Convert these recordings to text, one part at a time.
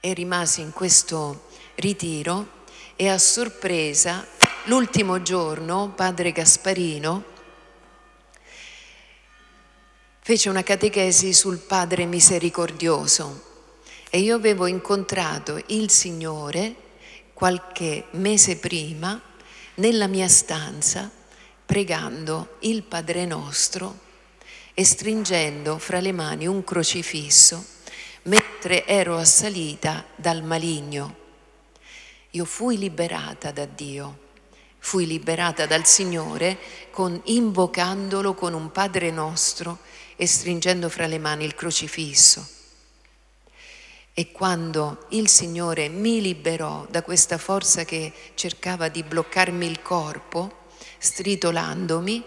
e rimasi in questo ritiro e a sorpresa l'ultimo giorno padre Gasparino fece una catechesi sul Padre misericordioso e io avevo incontrato il Signore qualche mese prima nella mia stanza pregando il Padre nostro e stringendo fra le mani un crocifisso mentre ero assalita dal maligno. Io fui liberata da Dio, fui liberata dal Signore con, invocandolo con un Padre nostro e stringendo fra le mani il crocifisso. E quando il Signore mi liberò da questa forza che cercava di bloccarmi il corpo, stritolandomi,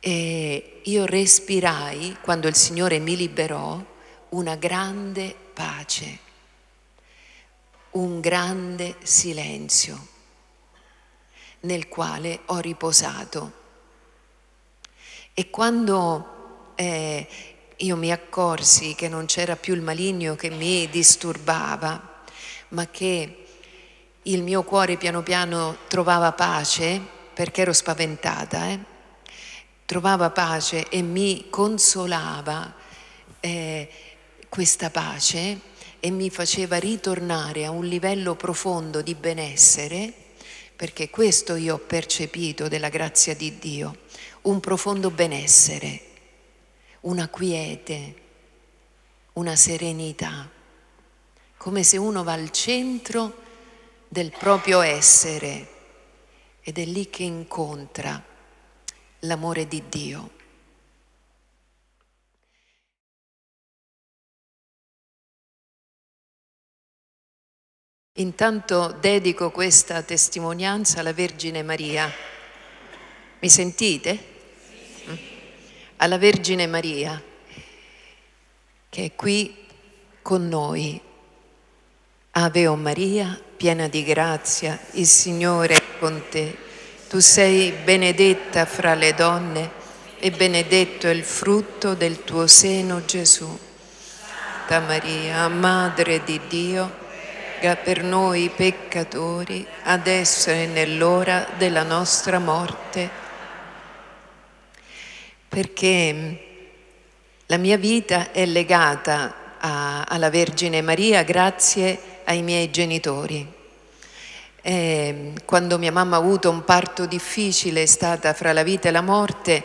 io respirai, quando il Signore mi liberò, una grande pace, un grande silenzio nel quale ho riposato. E quando eh, io mi accorsi che non c'era più il maligno che mi disturbava, ma che il mio cuore piano piano trovava pace, perché ero spaventata, eh? trovava pace e mi consolava eh, questa pace e mi faceva ritornare a un livello profondo di benessere, perché questo io ho percepito della grazia di Dio un profondo benessere, una quiete, una serenità, come se uno va al centro del proprio essere ed è lì che incontra l'amore di Dio. Intanto dedico questa testimonianza alla Vergine Maria. Mi sentite? Mm? Alla Vergine Maria, che è qui con noi. Ave o Maria, piena di grazia, il Signore è con te. Tu sei benedetta fra le donne e benedetto è il frutto del tuo seno, Gesù. Santa Maria, Madre di Dio, prega per noi peccatori, adesso e nell'ora della nostra morte. Perché la mia vita è legata a, alla Vergine Maria grazie ai miei genitori. E quando mia mamma ha avuto un parto difficile, è stata fra la vita e la morte,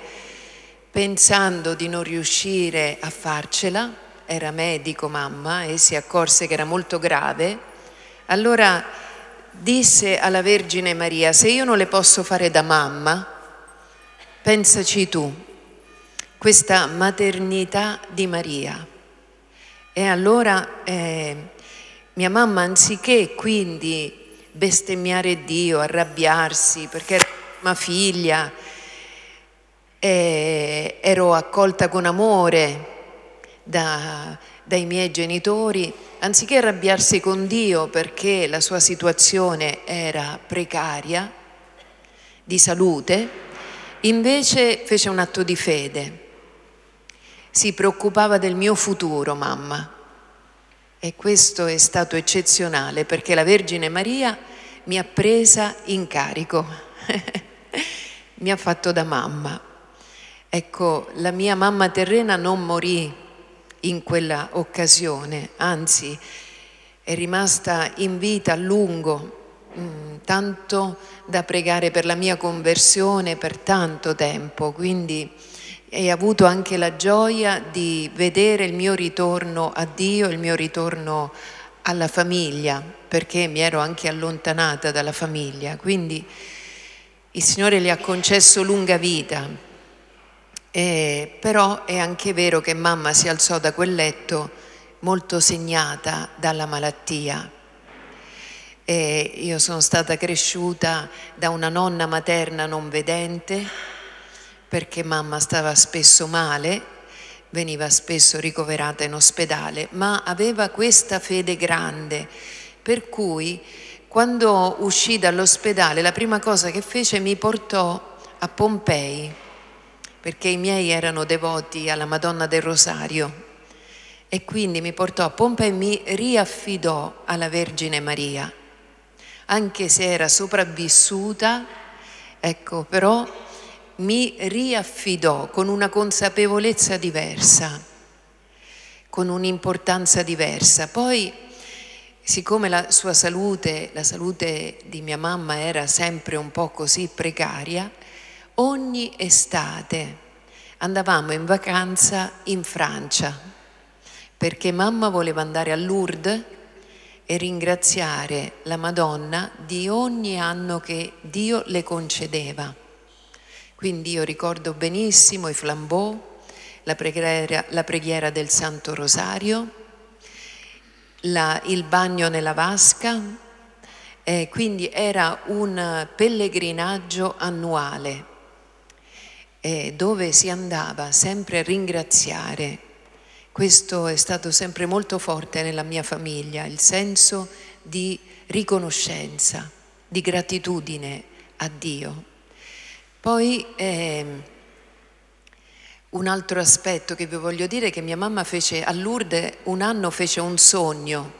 pensando di non riuscire a farcela, era medico mamma e si accorse che era molto grave, allora disse alla Vergine Maria, se io non le posso fare da mamma, pensaci tu, questa maternità di Maria. E allora eh, mia mamma, anziché quindi bestemmiare Dio, arrabbiarsi, perché era una figlia, eh, ero accolta con amore da, dai miei genitori, anziché arrabbiarsi con Dio perché la sua situazione era precaria, di salute, invece fece un atto di fede. Si preoccupava del mio futuro, mamma. E questo è stato eccezionale perché la Vergine Maria mi ha presa in carico, mi ha fatto da mamma. Ecco, la mia mamma terrena non morì in quella occasione, anzi è rimasta in vita a lungo, mm, tanto da pregare per la mia conversione per tanto tempo, quindi hai avuto anche la gioia di vedere il mio ritorno a Dio, il mio ritorno alla famiglia, perché mi ero anche allontanata dalla famiglia, quindi il Signore le ha concesso lunga vita, eh, però è anche vero che mamma si alzò da quel letto molto segnata dalla malattia. E io sono stata cresciuta da una nonna materna non vedente perché mamma stava spesso male, veniva spesso ricoverata in ospedale, ma aveva questa fede grande, per cui quando uscì dall'ospedale la prima cosa che fece mi portò a Pompei perché i miei erano devoti alla Madonna del Rosario e quindi mi portò a pompa e mi riaffidò alla Vergine Maria, anche se era sopravvissuta, ecco, però mi riaffidò con una consapevolezza diversa, con un'importanza diversa. Poi, siccome la sua salute, la salute di mia mamma era sempre un po' così precaria, ogni estate andavamo in vacanza in Francia perché mamma voleva andare a Lourdes e ringraziare la Madonna di ogni anno che Dio le concedeva. Quindi io ricordo benissimo i flambeau, la preghiera, la preghiera del Santo Rosario, la, il bagno nella vasca, eh, quindi era un pellegrinaggio annuale eh, dove si andava sempre a ringraziare questo è stato sempre molto forte nella mia famiglia, il senso di riconoscenza, di gratitudine a Dio. Poi eh, un altro aspetto che vi voglio dire è che mia mamma fece a Lourdes un anno fece un sogno.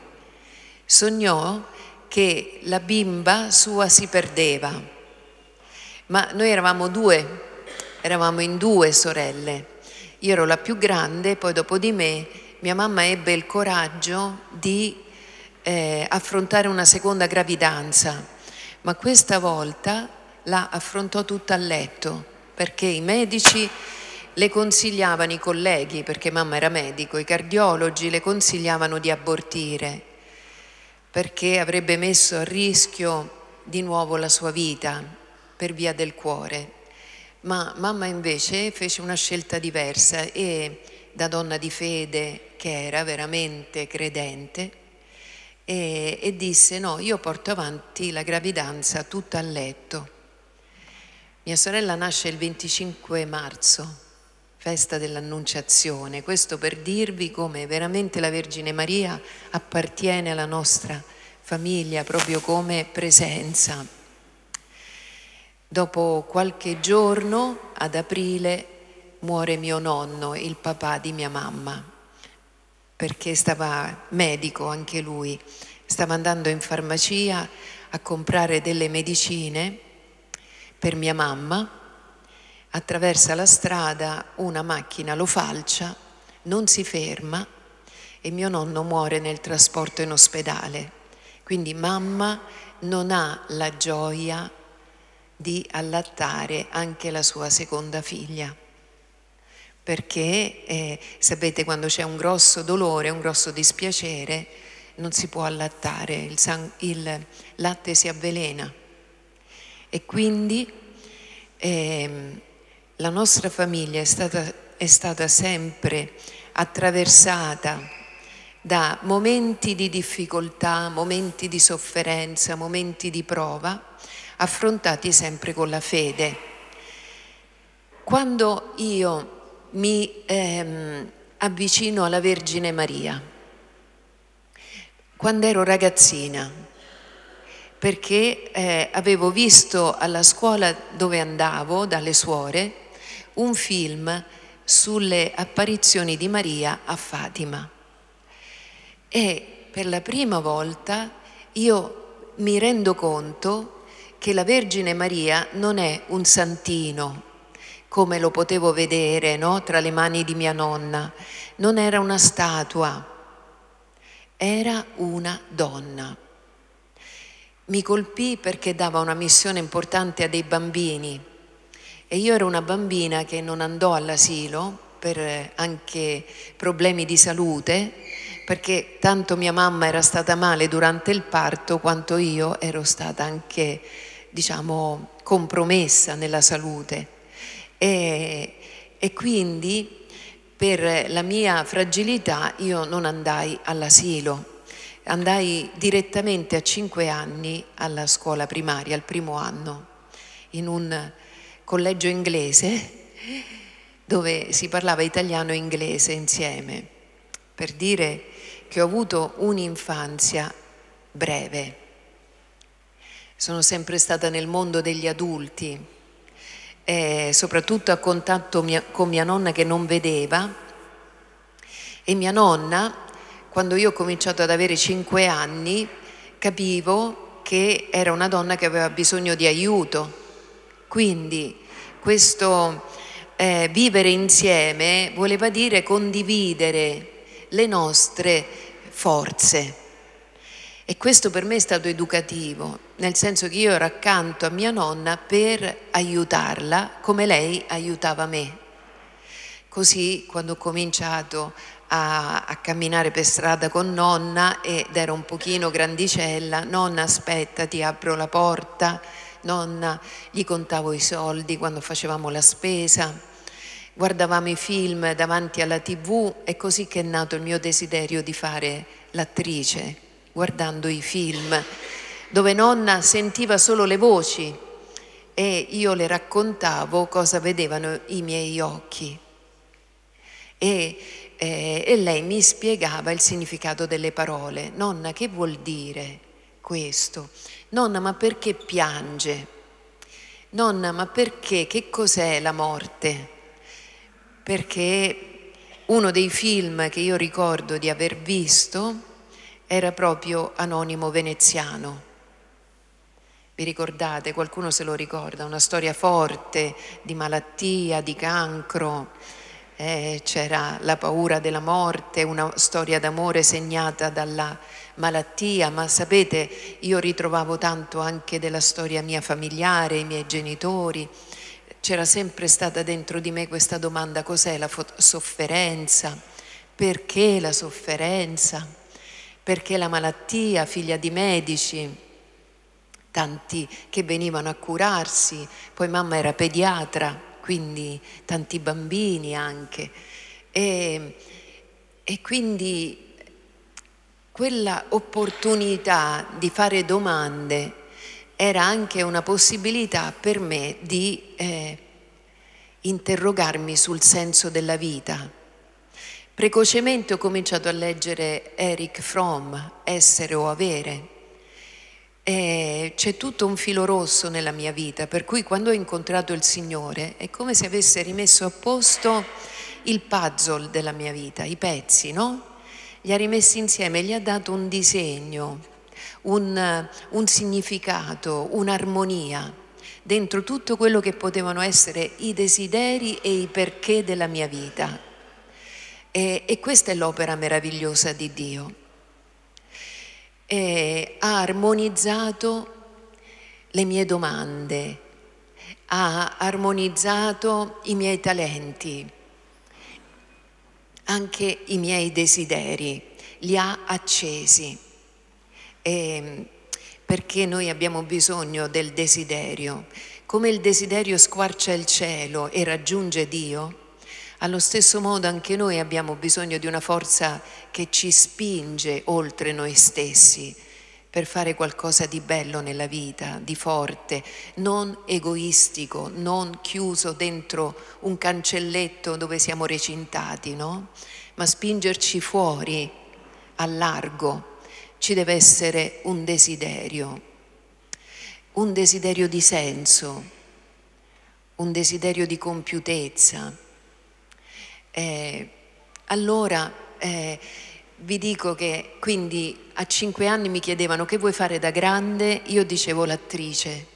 Sognò che la bimba sua si perdeva, ma noi eravamo due, eravamo in due sorelle. Io ero la più grande, poi dopo di me mia mamma ebbe il coraggio di eh, affrontare una seconda gravidanza, ma questa volta la affrontò tutta a letto perché i medici le consigliavano, i colleghi, perché mamma era medico, i cardiologi le consigliavano di abortire perché avrebbe messo a rischio di nuovo la sua vita per via del cuore ma mamma invece fece una scelta diversa e da donna di fede che era veramente credente e, e disse no, io porto avanti la gravidanza tutta a letto. Mia sorella nasce il 25 marzo, festa dell'Annunciazione, questo per dirvi come veramente la Vergine Maria appartiene alla nostra famiglia proprio come presenza. Dopo qualche giorno, ad aprile, muore mio nonno, il papà di mia mamma, perché stava medico anche lui, stava andando in farmacia a comprare delle medicine per mia mamma, attraversa la strada, una macchina lo falcia, non si ferma e mio nonno muore nel trasporto in ospedale. Quindi mamma non ha la gioia di allattare anche la sua seconda figlia. Perché eh, sapete quando c'è un grosso dolore, un grosso dispiacere, non si può allattare, il, il latte si avvelena. E quindi eh, la nostra famiglia è stata, è stata sempre attraversata da momenti di difficoltà, momenti di sofferenza, momenti di prova, affrontati sempre con la fede. Quando io mi ehm, avvicino alla Vergine Maria, quando ero ragazzina, perché eh, avevo visto alla scuola dove andavo, dalle suore, un film sulle apparizioni di Maria a Fatima. E per la prima volta io mi rendo conto che la Vergine Maria non è un santino, come lo potevo vedere no? tra le mani di mia nonna, non era una statua, era una donna. Mi colpì perché dava una missione importante a dei bambini e io ero una bambina che non andò all'asilo per anche problemi di salute, perché tanto mia mamma era stata male durante il parto quanto io ero stata anche diciamo, compromessa nella salute. E, e quindi per la mia fragilità io non andai all'asilo, andai direttamente a cinque anni alla scuola primaria, al primo anno, in un collegio inglese dove si parlava italiano e inglese insieme, per dire che ho avuto un'infanzia breve sono sempre stata nel mondo degli adulti, eh, soprattutto a contatto mia, con mia nonna che non vedeva E mia nonna, quando io ho cominciato ad avere cinque anni, capivo che era una donna che aveva bisogno di aiuto. Quindi questo eh, vivere insieme voleva dire condividere le nostre forze. E questo per me è stato educativo, nel senso che io ero accanto a mia nonna per aiutarla come lei aiutava me. Così quando ho cominciato a, a, camminare per strada con nonna ed ero un pochino grandicella, nonna aspetta ti apro la porta, nonna gli contavo i soldi quando facevamo la spesa, guardavamo i film davanti alla tv, è così che è nato il mio desiderio di fare l'attrice guardando i film, dove nonna sentiva solo le voci e io le raccontavo cosa vedevano i miei occhi. E, eh, e lei mi spiegava il significato delle parole. Nonna, che vuol dire questo? Nonna, ma perché piange? Nonna, ma perché? Che cos'è la morte? Perché uno dei film che io ricordo di aver visto era proprio anonimo veneziano. Vi ricordate, qualcuno se lo ricorda, una storia forte di malattia, di cancro, eh, c'era la paura della morte, una storia d'amore segnata dalla malattia, ma sapete, io ritrovavo tanto anche della storia mia familiare, i miei genitori, c'era sempre stata dentro di me questa domanda, cos'è la sofferenza? Perché la sofferenza? perché la malattia, figlia di medici, tanti che venivano a curarsi, poi mamma era pediatra, quindi tanti bambini anche. E, e quindi quella opportunità di fare domande era anche una possibilità per me di eh, interrogarmi sul senso della vita Precocemente ho cominciato a leggere Eric Fromm, Essere o Avere. E c'è tutto un filo rosso nella mia vita, per cui quando ho incontrato il Signore è come se avesse rimesso a posto il puzzle della mia vita, i pezzi, no? Li ha rimessi insieme, gli ha dato un disegno, un, un significato, un'armonia dentro tutto quello che potevano essere i desideri e i perché della mia vita. E, e questa è l'opera meravigliosa di Dio. E ha armonizzato le mie domande, ha armonizzato i miei talenti, anche i miei desideri, li ha accesi. E perché noi abbiamo bisogno del desiderio. Come il desiderio squarcia il cielo e raggiunge Dio, allo stesso modo anche noi abbiamo bisogno di una forza che ci spinge oltre noi stessi per fare qualcosa di bello nella vita, di forte, non egoistico, non chiuso dentro un cancelletto dove siamo recintati, no? Ma spingerci fuori, a largo. Ci deve essere un desiderio, un desiderio di senso, un desiderio di compiutezza eh, allora eh, vi dico che quindi a cinque anni mi chiedevano che vuoi fare da grande, io dicevo l'attrice.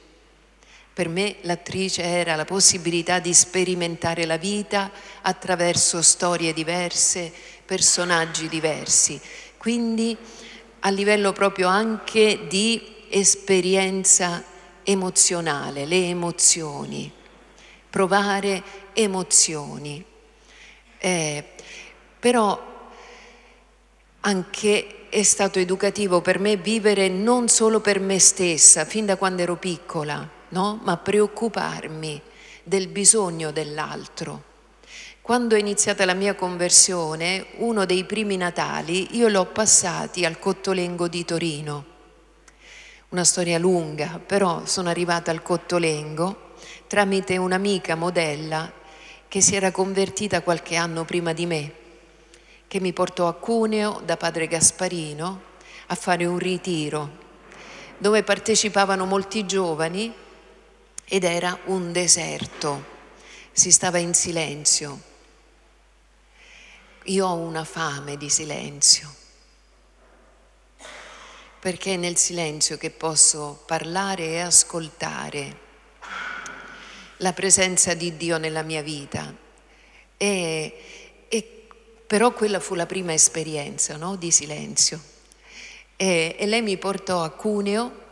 Per me l'attrice era la possibilità di sperimentare la vita attraverso storie diverse, personaggi diversi, quindi a livello proprio anche di esperienza emozionale, le emozioni, provare emozioni. Eh, però anche è stato educativo per me vivere non solo per me stessa, fin da quando ero piccola, no? ma preoccuparmi del bisogno dell'altro. Quando è iniziata la mia conversione, uno dei primi Natali, io l'ho passati al Cottolengo di Torino. Una storia lunga, però sono arrivata al Cottolengo tramite un'amica modella che si era convertita qualche anno prima di me, che mi portò a Cuneo da padre Gasparino a fare un ritiro dove partecipavano molti giovani ed era un deserto, si stava in silenzio. io ho una fame di silenzio, perché è nel silenzio che posso parlare e ascoltare la presenza di Dio nella mia vita. E, e però quella fu la prima esperienza no? di silenzio. E, e, lei mi portò a Cuneo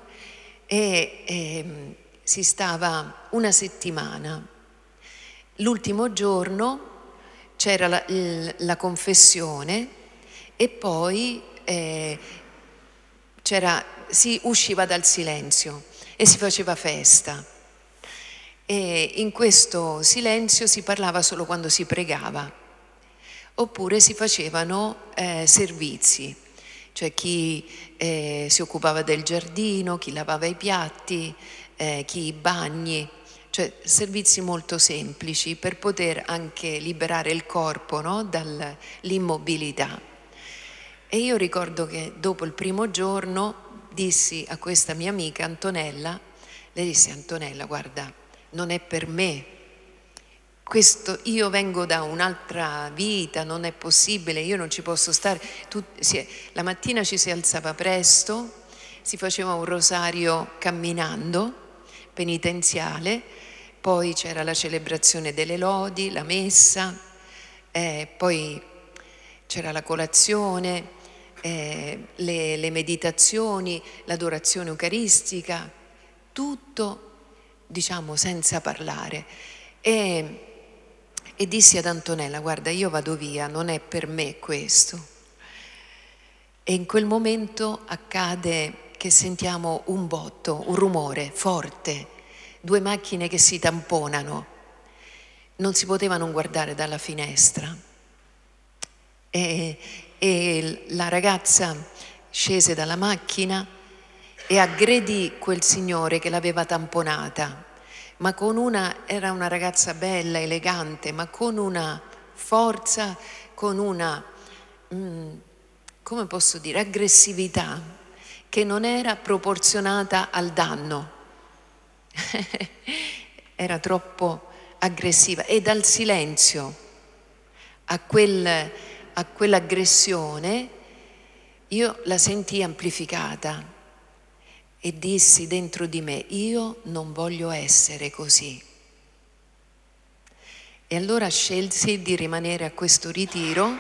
e, e si stava una settimana. L'ultimo giorno c'era la, la, confessione e poi eh, si usciva dal silenzio e si faceva festa. E in questo silenzio si parlava solo quando si pregava, oppure si facevano eh, servizi, cioè chi eh, si occupava del giardino, chi lavava i piatti, eh, chi i bagni, cioè servizi molto semplici per poter anche liberare il corpo no? dall'immobilità. E io ricordo che dopo il primo giorno dissi a questa mia amica Antonella, le dissi Antonella guarda, non è per me. Questo, io vengo da un'altra vita, non è possibile, io non ci posso stare. Tu, è, la mattina ci si alzava presto, si faceva un rosario camminando, penitenziale, poi c'era la celebrazione delle lodi, la messa, eh, poi c'era la colazione, eh, le, le meditazioni, l'adorazione eucaristica, tutto diciamo senza parlare. E, e dissi ad Antonella, guarda, io vado via, non è per me questo. E in quel momento accade che sentiamo un botto, un rumore forte, due macchine che si tamponano. Non si poteva non guardare dalla finestra. E, e la ragazza scese dalla macchina e aggredì quel signore che l'aveva tamponata, ma con una, era una ragazza bella, elegante, ma con una forza, con una, mm, come posso dire, aggressività che non era proporzionata al danno. era troppo aggressiva e dal silenzio a, quel, a quell'aggressione io la sentii amplificata e dissi dentro di me, io non voglio essere così. E allora scelsi di rimanere a questo ritiro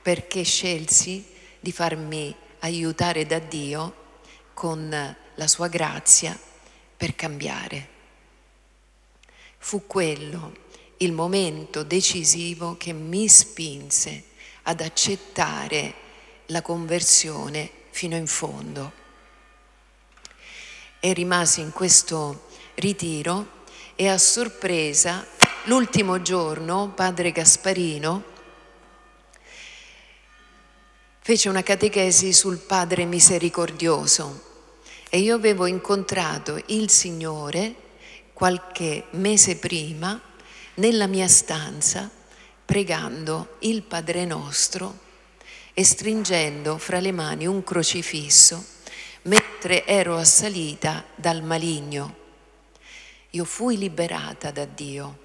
perché scelsi di farmi aiutare da Dio con la sua grazia per cambiare. Fu quello il momento decisivo che mi spinse ad accettare la conversione fino in fondo e rimasi in questo ritiro e a sorpresa l'ultimo giorno padre Gasparino fece una catechesi sul Padre misericordioso e io avevo incontrato il Signore qualche mese prima nella mia stanza pregando il Padre nostro e stringendo fra le mani un crocifisso mentre ero assalita dal maligno. Io fui liberata da Dio,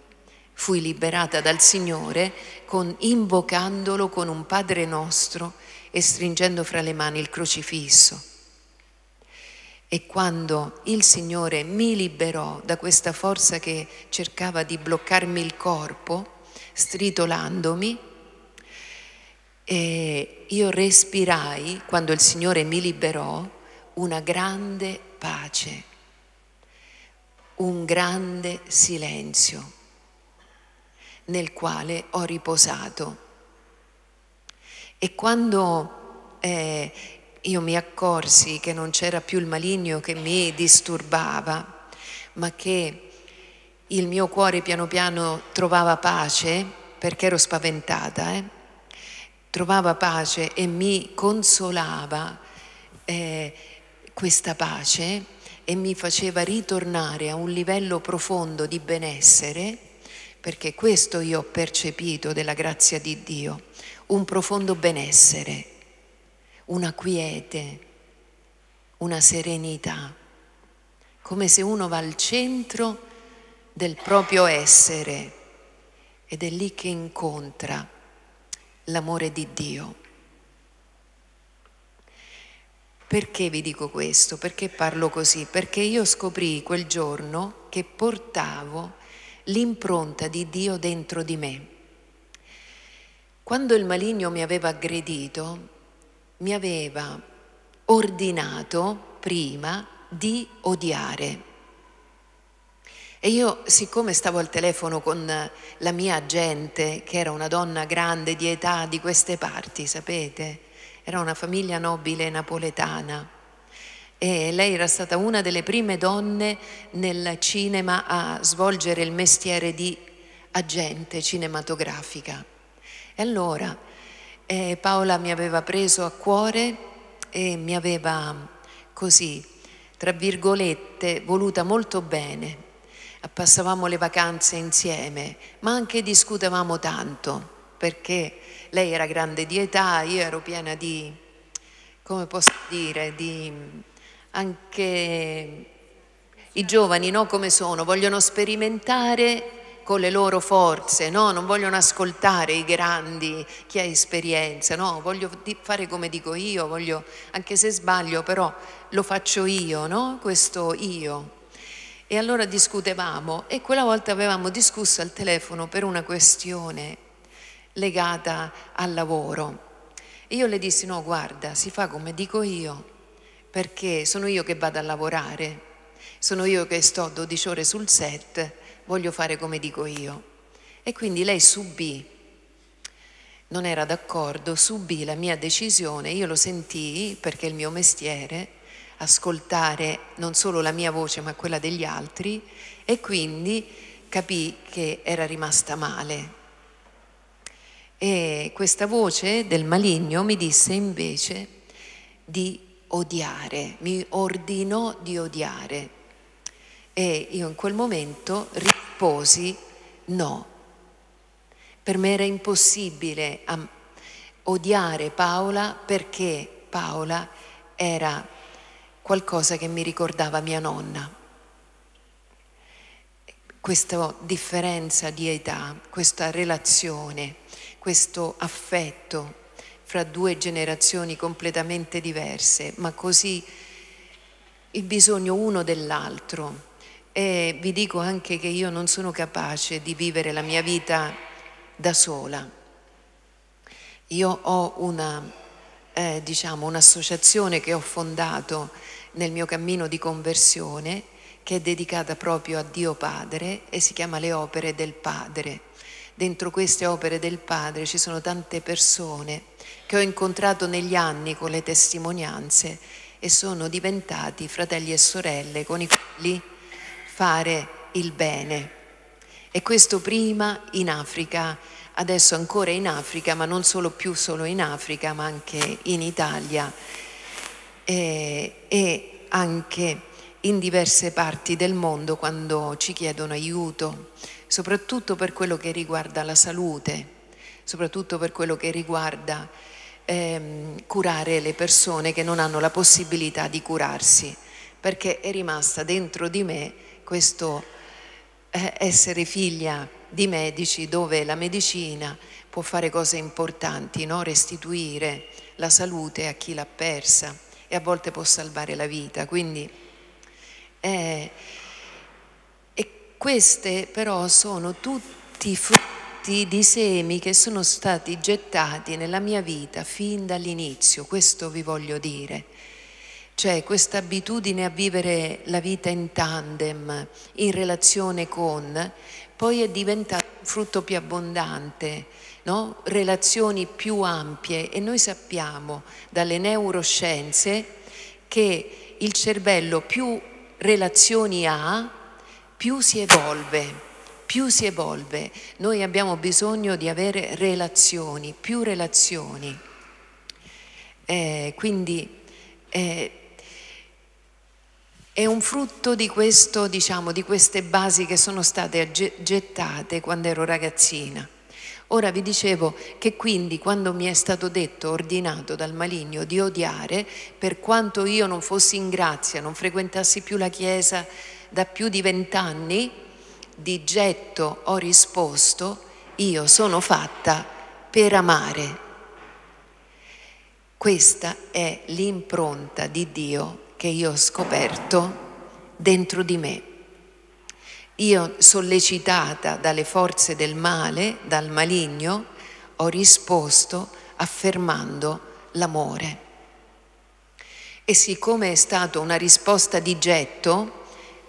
fui liberata dal Signore con, invocandolo con un Padre nostro e stringendo fra le mani il crocifisso. E quando il Signore mi liberò da questa forza che cercava di bloccarmi il corpo, stritolandomi, e io respirai quando il Signore mi liberò una grande pace, un grande silenzio nel quale ho riposato. E quando eh, io mi accorsi che non c'era più il maligno che mi disturbava, ma che il mio cuore piano piano trovava pace, perché ero spaventata, eh? trovava pace e mi consolava. Eh, questa pace e mi faceva ritornare a un livello profondo di benessere, perché questo io ho percepito della grazia di Dio, un profondo benessere, una quiete, una serenità, come se uno va al centro del proprio essere ed è lì che incontra l'amore di Dio. Perché vi dico questo? Perché parlo così? Perché io scoprì quel giorno che portavo l'impronta di Dio dentro di me. Quando il maligno mi aveva aggredito, mi aveva ordinato prima di odiare. E io, siccome stavo al telefono con la mia agente, che era una donna grande di età di queste parti, sapete, era una famiglia nobile napoletana e lei era stata una delle prime donne nel cinema a svolgere il mestiere di agente cinematografica. E allora eh, Paola mi aveva preso a cuore e mi aveva così, tra virgolette, voluta molto bene. Passavamo le vacanze insieme, ma anche discutevamo tanto perché lei era grande di età, io ero piena di, come posso dire, di anche i giovani, no? Come sono? Vogliono sperimentare con le loro forze, no? Non vogliono ascoltare i grandi, chi ha esperienza, no? Voglio fare come dico io, voglio, anche se sbaglio, però lo faccio io, no? Questo io. E allora discutevamo e quella volta avevamo discusso al telefono per una questione legata al lavoro. E io le dissi, no, guarda, si fa come dico io, perché sono io che vado a lavorare, sono io che sto 12 ore sul set, voglio fare come dico io. E quindi lei subì, non era d'accordo, subì la mia decisione, io lo sentii perché è il mio mestiere, ascoltare non solo la mia voce ma quella degli altri e quindi capì che era rimasta male e questa voce del maligno mi disse invece di odiare, mi ordinò di odiare. E io in quel momento risposi no. Per me era impossibile odiare Paola perché Paola era qualcosa che mi ricordava mia nonna. Questa differenza di età, questa relazione questo affetto fra due generazioni completamente diverse, ma così il bisogno uno dell'altro. E vi dico anche che io non sono capace di vivere la mia vita da sola. Io ho una, eh, diciamo, un'associazione che ho fondato nel mio cammino di conversione che è dedicata proprio a Dio Padre e si chiama Le Opere del Padre dentro queste opere del Padre ci sono tante persone che ho incontrato negli anni con le testimonianze e sono diventati fratelli e sorelle con i quali fare il bene. E questo prima in Africa, adesso ancora in Africa, ma non solo più solo in Africa, ma anche in Italia e, e anche in diverse parti del mondo quando ci chiedono aiuto soprattutto per quello che riguarda la salute, soprattutto per quello che riguarda ehm, curare le persone che non hanno la possibilità di curarsi, perché è rimasta dentro di me questo eh, essere figlia di medici dove la medicina può fare cose importanti, no? restituire la salute a chi l'ha persa e a volte può salvare la vita. Quindi eh, queste però sono tutti frutti di semi che sono stati gettati nella mia vita fin dall'inizio, questo vi voglio dire. Cioè questa abitudine a vivere la vita in tandem, in relazione con, poi è diventato un frutto più abbondante, no? relazioni più ampie e noi sappiamo dalle neuroscienze che il cervello più relazioni ha, più si evolve, più si evolve. Noi abbiamo bisogno di avere relazioni, più relazioni. Eh, quindi eh, è un frutto di questo, diciamo, di queste basi che sono state gettate quando ero ragazzina. Ora vi dicevo che quindi quando mi è stato detto, ordinato dal maligno di odiare, per quanto io non fossi in grazia, non frequentassi più la Chiesa, da più di vent'anni di getto ho risposto, io sono fatta per amare. Questa è l'impronta di Dio che io ho scoperto dentro di me. Io, sollecitata dalle forze del male, dal maligno, ho risposto affermando l'amore. E siccome è stata una risposta di getto,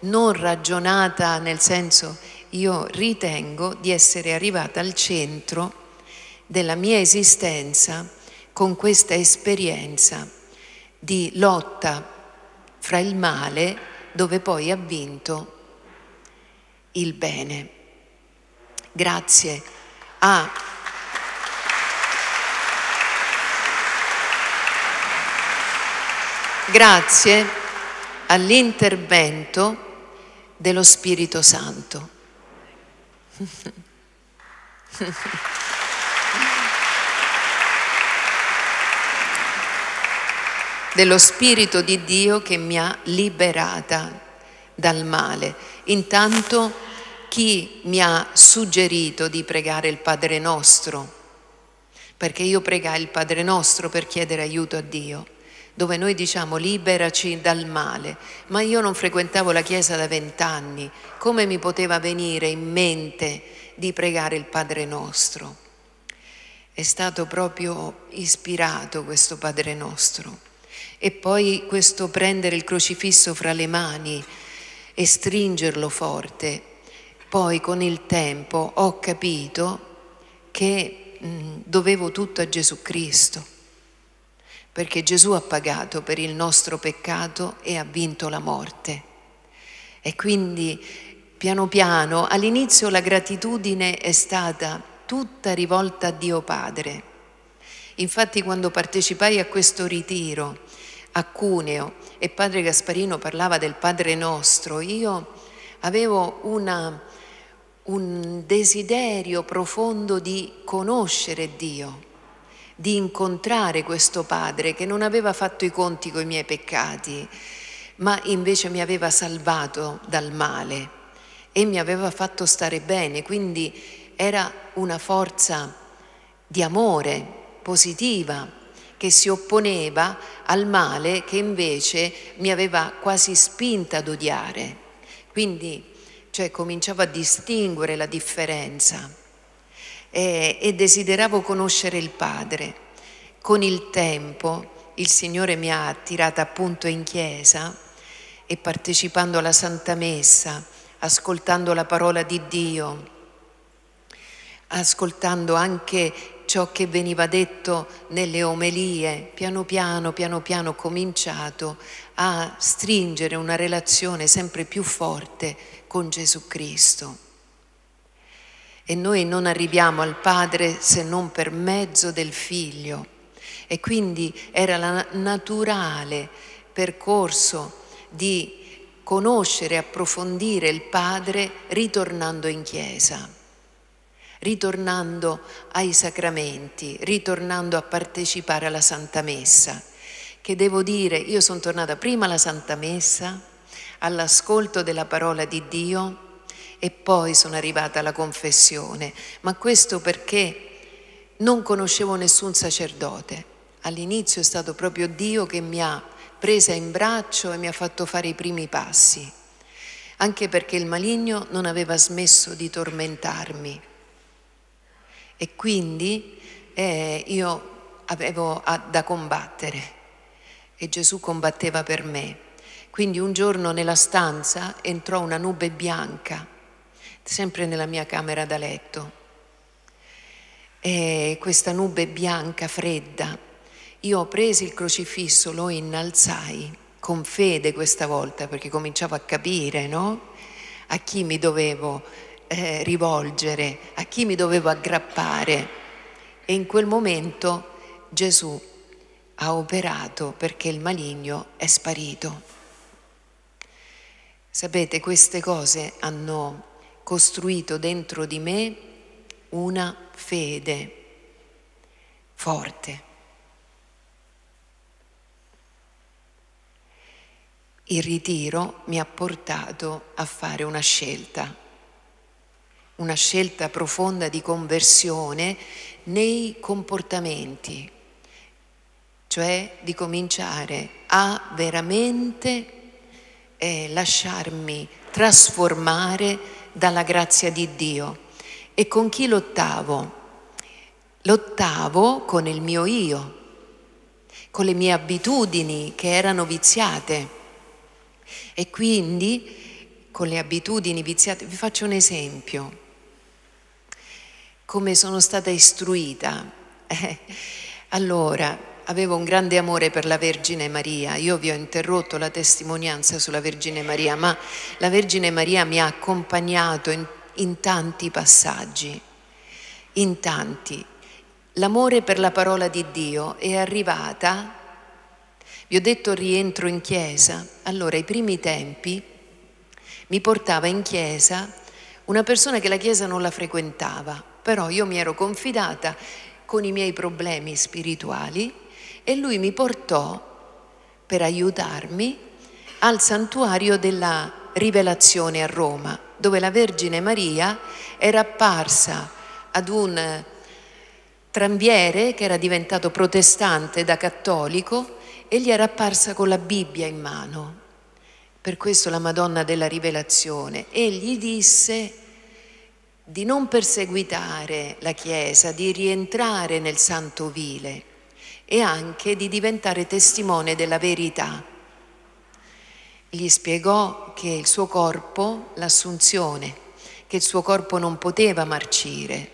non ragionata nel senso io ritengo di essere arrivata al centro della mia esistenza con questa esperienza di lotta fra il male dove poi ha vinto il bene. Grazie a grazie all'intervento dello Spirito Santo. dello Spirito di Dio che mi ha liberata dal male. Intanto chi mi ha suggerito di pregare il Padre nostro, perché io pregai il Padre nostro per chiedere aiuto a Dio dove noi diciamo liberaci dal male, ma io non frequentavo la Chiesa da vent'anni, come mi poteva venire in mente di pregare il Padre nostro? È stato proprio ispirato questo Padre nostro. E poi questo prendere il crocifisso fra le mani e stringerlo forte. Poi con il tempo ho capito che mh, dovevo tutto a Gesù Cristo perché Gesù ha pagato per il nostro peccato e ha vinto la morte. E quindi piano piano all'inizio la gratitudine è stata tutta rivolta a Dio Padre. Infatti quando partecipai a questo ritiro a Cuneo e padre Gasparino parlava del Padre nostro, io avevo una, un desiderio profondo di conoscere Dio di incontrare questo padre che non aveva fatto i conti con i miei peccati, ma invece mi aveva salvato dal male e mi aveva fatto stare bene, quindi era una forza di amore positiva che si opponeva al male che invece mi aveva quasi spinta ad odiare. Quindi cioè, cominciavo a distinguere la differenza e, e desideravo conoscere il Padre. Con il tempo il Signore mi ha attirata appunto in chiesa e partecipando alla Santa Messa, ascoltando la parola di Dio, ascoltando anche ciò che veniva detto nelle omelie, piano piano, piano piano ho cominciato a stringere una relazione sempre più forte con Gesù Cristo. E noi non arriviamo al Padre se non per mezzo del Figlio. E quindi era il naturale percorso di conoscere approfondire il Padre ritornando in chiesa, ritornando ai sacramenti, ritornando a partecipare alla Santa Messa. Che devo dire, io sono tornata prima alla Santa Messa, all'ascolto della parola di Dio, e poi sono arrivata alla confessione, ma questo perché non conoscevo nessun sacerdote. All'inizio è stato proprio Dio che mi ha presa in braccio e mi ha fatto fare i primi passi, anche perché il maligno non aveva smesso di tormentarmi. E quindi eh, io avevo da combattere e Gesù combatteva per me. Quindi un giorno nella stanza entrò una nube bianca sempre nella mia camera da letto. E questa nube bianca, fredda, io ho preso il crocifisso, lo innalzai con fede questa volta perché cominciavo a capire, no? A chi mi dovevo eh, rivolgere, a chi mi dovevo aggrappare. E in quel momento Gesù ha operato perché il maligno è sparito. Sapete, queste cose hanno costruito dentro di me una fede forte. Il ritiro mi ha portato a fare una scelta, una scelta profonda di conversione nei comportamenti, cioè di cominciare a veramente eh, lasciarmi trasformare dalla grazia di Dio. E con chi lottavo? Lottavo con il mio io, con le mie abitudini che erano viziate. E quindi con le abitudini viziate, vi faccio un esempio, come sono stata istruita. Allora, avevo un grande amore per la Vergine Maria, io vi ho interrotto la testimonianza sulla Vergine Maria, ma la Vergine Maria mi ha accompagnato in, in tanti passaggi, in tanti. L'amore per la parola di Dio è arrivata, vi ho detto rientro in chiesa, allora ai primi tempi mi portava in chiesa una persona che la chiesa non la frequentava, però io mi ero confidata con i miei problemi spirituali e lui mi portò per aiutarmi al santuario della rivelazione a Roma, dove la Vergine Maria era apparsa ad un trambiere che era diventato protestante da cattolico e gli era apparsa con la Bibbia in mano. Per questo la Madonna della Rivelazione. E gli disse di non perseguitare la Chiesa, di rientrare nel santo vile e anche di diventare testimone della verità. Gli spiegò che il suo corpo, l'assunzione, che il suo corpo non poteva marcire,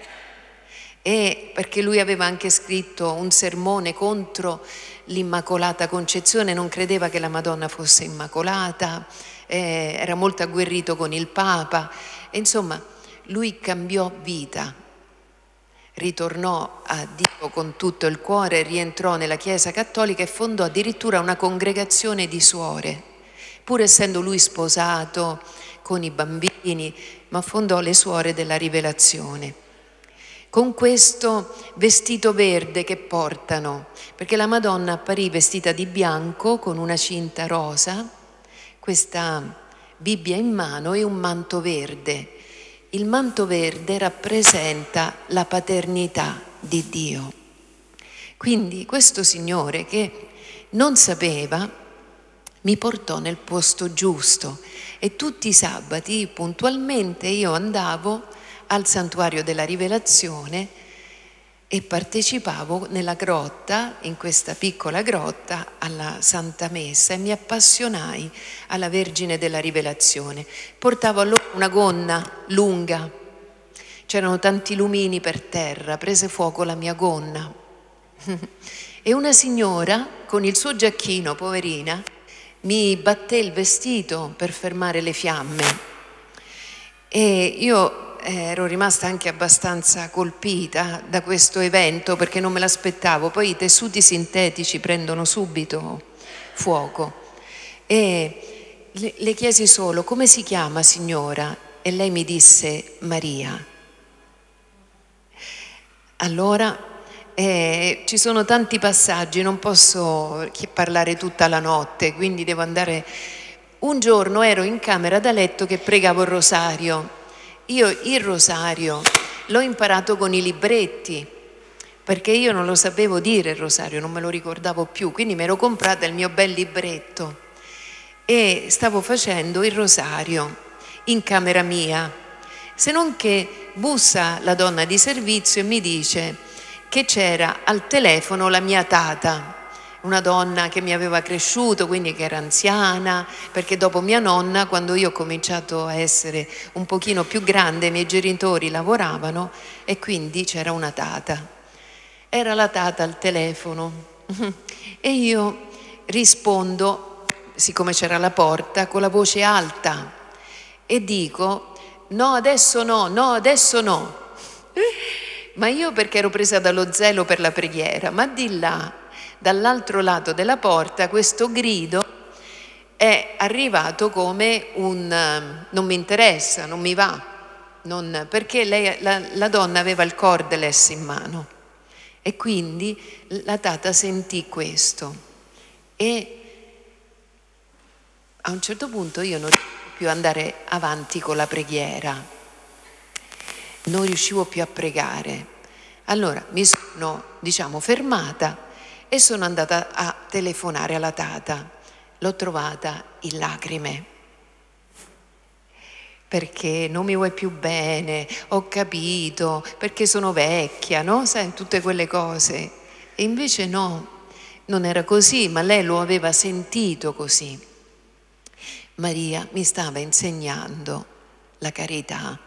e perché lui aveva anche scritto un sermone contro l'Immacolata Concezione, non credeva che la Madonna fosse immacolata, eh, era molto agguerrito con il Papa, e insomma lui cambiò vita ritornò a Dio con tutto il cuore, rientrò nella Chiesa cattolica e fondò addirittura una congregazione di suore, pur essendo lui sposato con i bambini, ma fondò le suore della rivelazione. Con questo vestito verde che portano, perché la Madonna apparì vestita di bianco con una cinta rosa, questa Bibbia in mano e un manto verde il manto verde rappresenta la paternità di Dio. Quindi questo Signore che non sapeva mi portò nel posto giusto e tutti i sabati puntualmente io andavo al santuario della rivelazione e partecipavo nella grotta, in questa piccola grotta, alla Santa Messa e mi appassionai alla Vergine della Rivelazione. Portavo allora una gonna lunga, c'erano tanti lumini per terra, prese fuoco la mia gonna e una signora con il suo giacchino, poverina, mi batté il vestito per fermare le fiamme. E io ero rimasta anche abbastanza colpita da questo evento perché non me l'aspettavo. Poi i tessuti sintetici prendono subito fuoco. E le, chiesi solo come si chiama signora e lei mi disse Maria. Allora eh, ci sono tanti passaggi, non posso parlare tutta la notte, quindi devo andare. Un giorno ero in camera da letto che pregavo il rosario io il rosario l'ho imparato con i libretti, perché io non lo sapevo dire il rosario, non me lo ricordavo più, quindi mi ero comprata il mio bel libretto e stavo facendo il rosario in camera mia, se non che bussa la donna di servizio e mi dice che c'era al telefono la mia tata una donna che mi aveva cresciuto, quindi che era anziana, perché dopo mia nonna, quando io ho cominciato a essere un pochino più grande, i miei genitori lavoravano e quindi c'era una tata. Era la tata al telefono e io rispondo, siccome c'era la porta, con la voce alta e dico no, adesso no, no, adesso no. Ma io perché ero presa dallo zelo per la preghiera, ma di là dall'altro lato della porta questo grido è arrivato come un ehm, non mi interessa, non mi va, non, perché lei, la, la donna aveva il cordless in mano. E quindi la tata sentì questo. E a un certo punto io non riuscivo più andare avanti con la preghiera. Non riuscivo più a pregare. Allora mi sono, diciamo, fermata e sono andata a telefonare alla tata. L'ho trovata in lacrime. Perché non mi vuoi più bene, ho capito, perché sono vecchia, no? Sai, tutte quelle cose. E invece no, non era così, ma lei lo aveva sentito così. Maria mi stava insegnando la carità,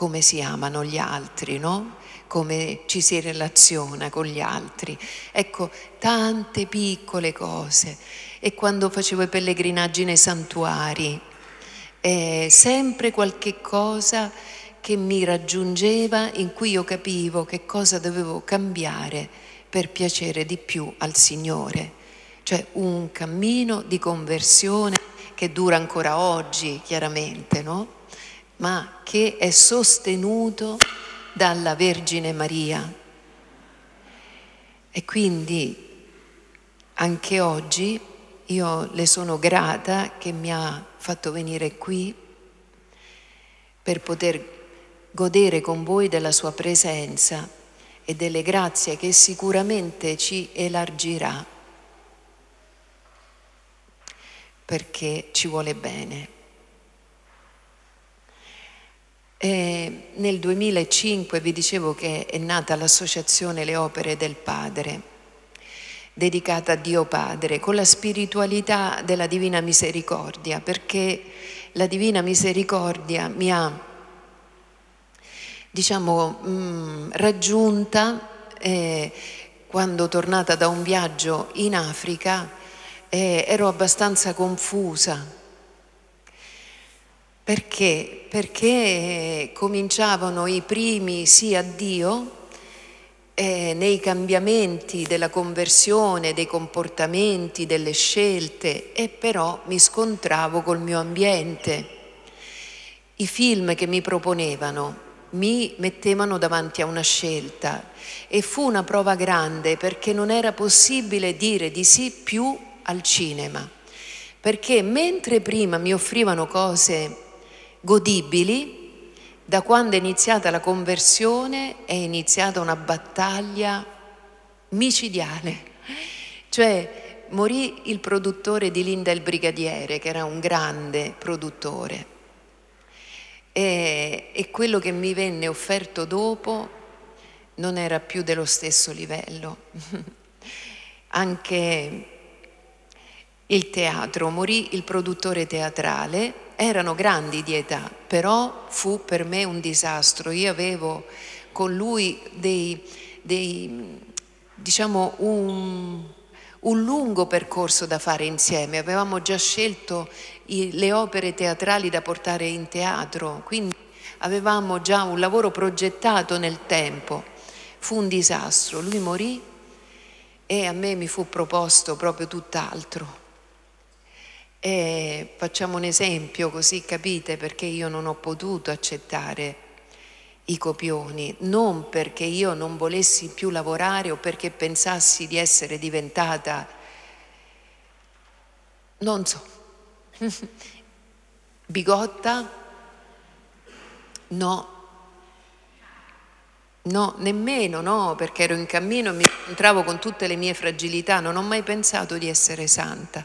come si amano gli altri, no? come ci si relaziona con gli altri. Ecco, tante piccole cose. E quando facevo i pellegrinaggi nei santuari, eh, sempre qualche cosa che mi raggiungeva in cui io capivo che cosa dovevo cambiare per piacere di più al Signore. Cioè un cammino di conversione che dura ancora oggi, chiaramente, no? Ma che è sostenuto dalla Vergine Maria. E quindi anche oggi io le sono grata che mi ha fatto venire qui per poter godere con voi della sua presenza e delle grazie che sicuramente ci elargirà perché ci vuole bene. E nel 2005 vi dicevo che è nata l'associazione Le Opere del Padre, dedicata a Dio Padre, con la spiritualità della Divina Misericordia, perché la Divina Misericordia mi ha, diciamo, mh, mm, raggiunta eh, quando tornata da un viaggio in Africa, eh, ero abbastanza confusa perché? Perché cominciavano i primi sì a Dio eh, nei cambiamenti della conversione, dei comportamenti, delle scelte e però mi scontravo col mio ambiente. I film che mi proponevano mi mettevano davanti a una scelta e fu una prova grande perché non era possibile dire di sì più al cinema. Perché mentre prima mi offrivano cose godibili, da quando è iniziata la conversione è iniziata una battaglia micidiale. Cioè morì il produttore di Linda il Brigadiere, che era un grande produttore. E, e quello che mi venne offerto dopo non era più dello stesso livello. Anche il teatro, morì il produttore teatrale erano grandi di età, però fu per me un disastro. Io avevo con lui dei, dei diciamo, un, un, lungo percorso da fare insieme. Avevamo già scelto i, le opere teatrali da portare in teatro, quindi avevamo già un lavoro progettato nel tempo. Fu un disastro. Lui morì e a me mi fu proposto proprio tutt'altro e facciamo un esempio così capite perché io non ho potuto accettare i copioni, non perché io non volessi più lavorare o perché pensassi di essere diventata, non so, bigotta, no, No, nemmeno, no, perché ero in cammino e mi incontravo con tutte le mie fragilità, non ho mai pensato di essere santa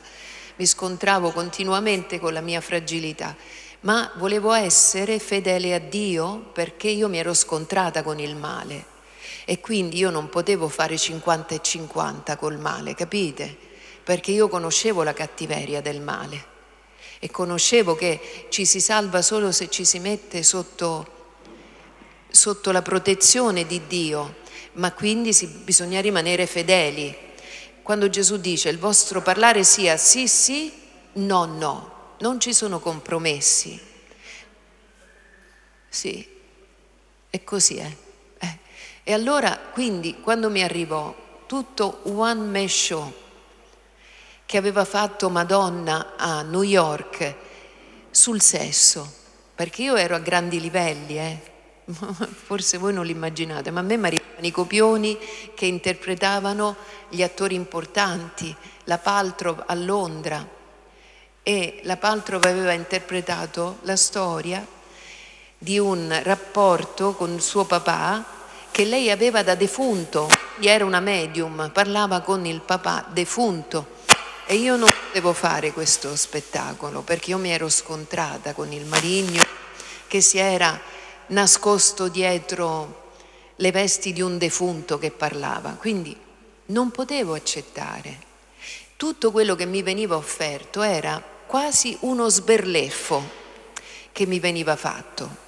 mi scontravo continuamente con la mia fragilità, ma volevo essere fedele a Dio perché io mi ero scontrata con il male. E quindi io non potevo fare 50 e 50 col male, capite? Perché io conoscevo la cattiveria del male. E conoscevo che ci si salva solo se ci si mette sotto, sotto la protezione di Dio, ma quindi si, bisogna rimanere fedeli quando Gesù dice il vostro parlare sia sì sì, no no, non ci sono compromessi. Sì, e così è. Eh. E allora, quindi, quando mi arrivò tutto One Man Show che aveva fatto Madonna a New York sul sesso, perché io ero a grandi livelli, eh, forse voi non l'immaginate, ma a me mi i copioni che interpretavano gli attori importanti, la Paltrov a Londra e la Paltrov aveva interpretato la storia di un rapporto con suo papà che lei aveva da defunto, era una medium, parlava con il papà defunto. E io non potevo fare questo spettacolo perché io mi ero scontrata con il marigno che si era nascosto dietro le vesti di un defunto che parlava, quindi non potevo accettare. Tutto quello che mi veniva offerto era quasi uno sberleffo che mi veniva fatto.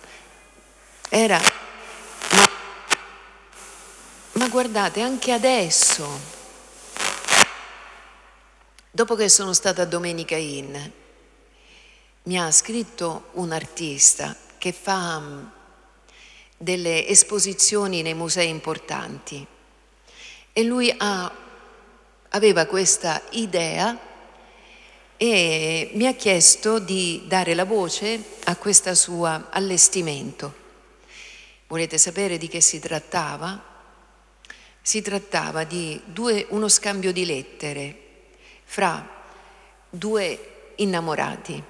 Era ma guardate, anche adesso, dopo che sono stata a Domenica Inn, mi ha scritto un artista che fa delle esposizioni nei musei importanti e lui ha, aveva questa idea e mi ha chiesto di dare la voce a questo suo allestimento. Volete sapere di che si trattava? Si trattava di due, uno scambio di lettere fra due innamorati.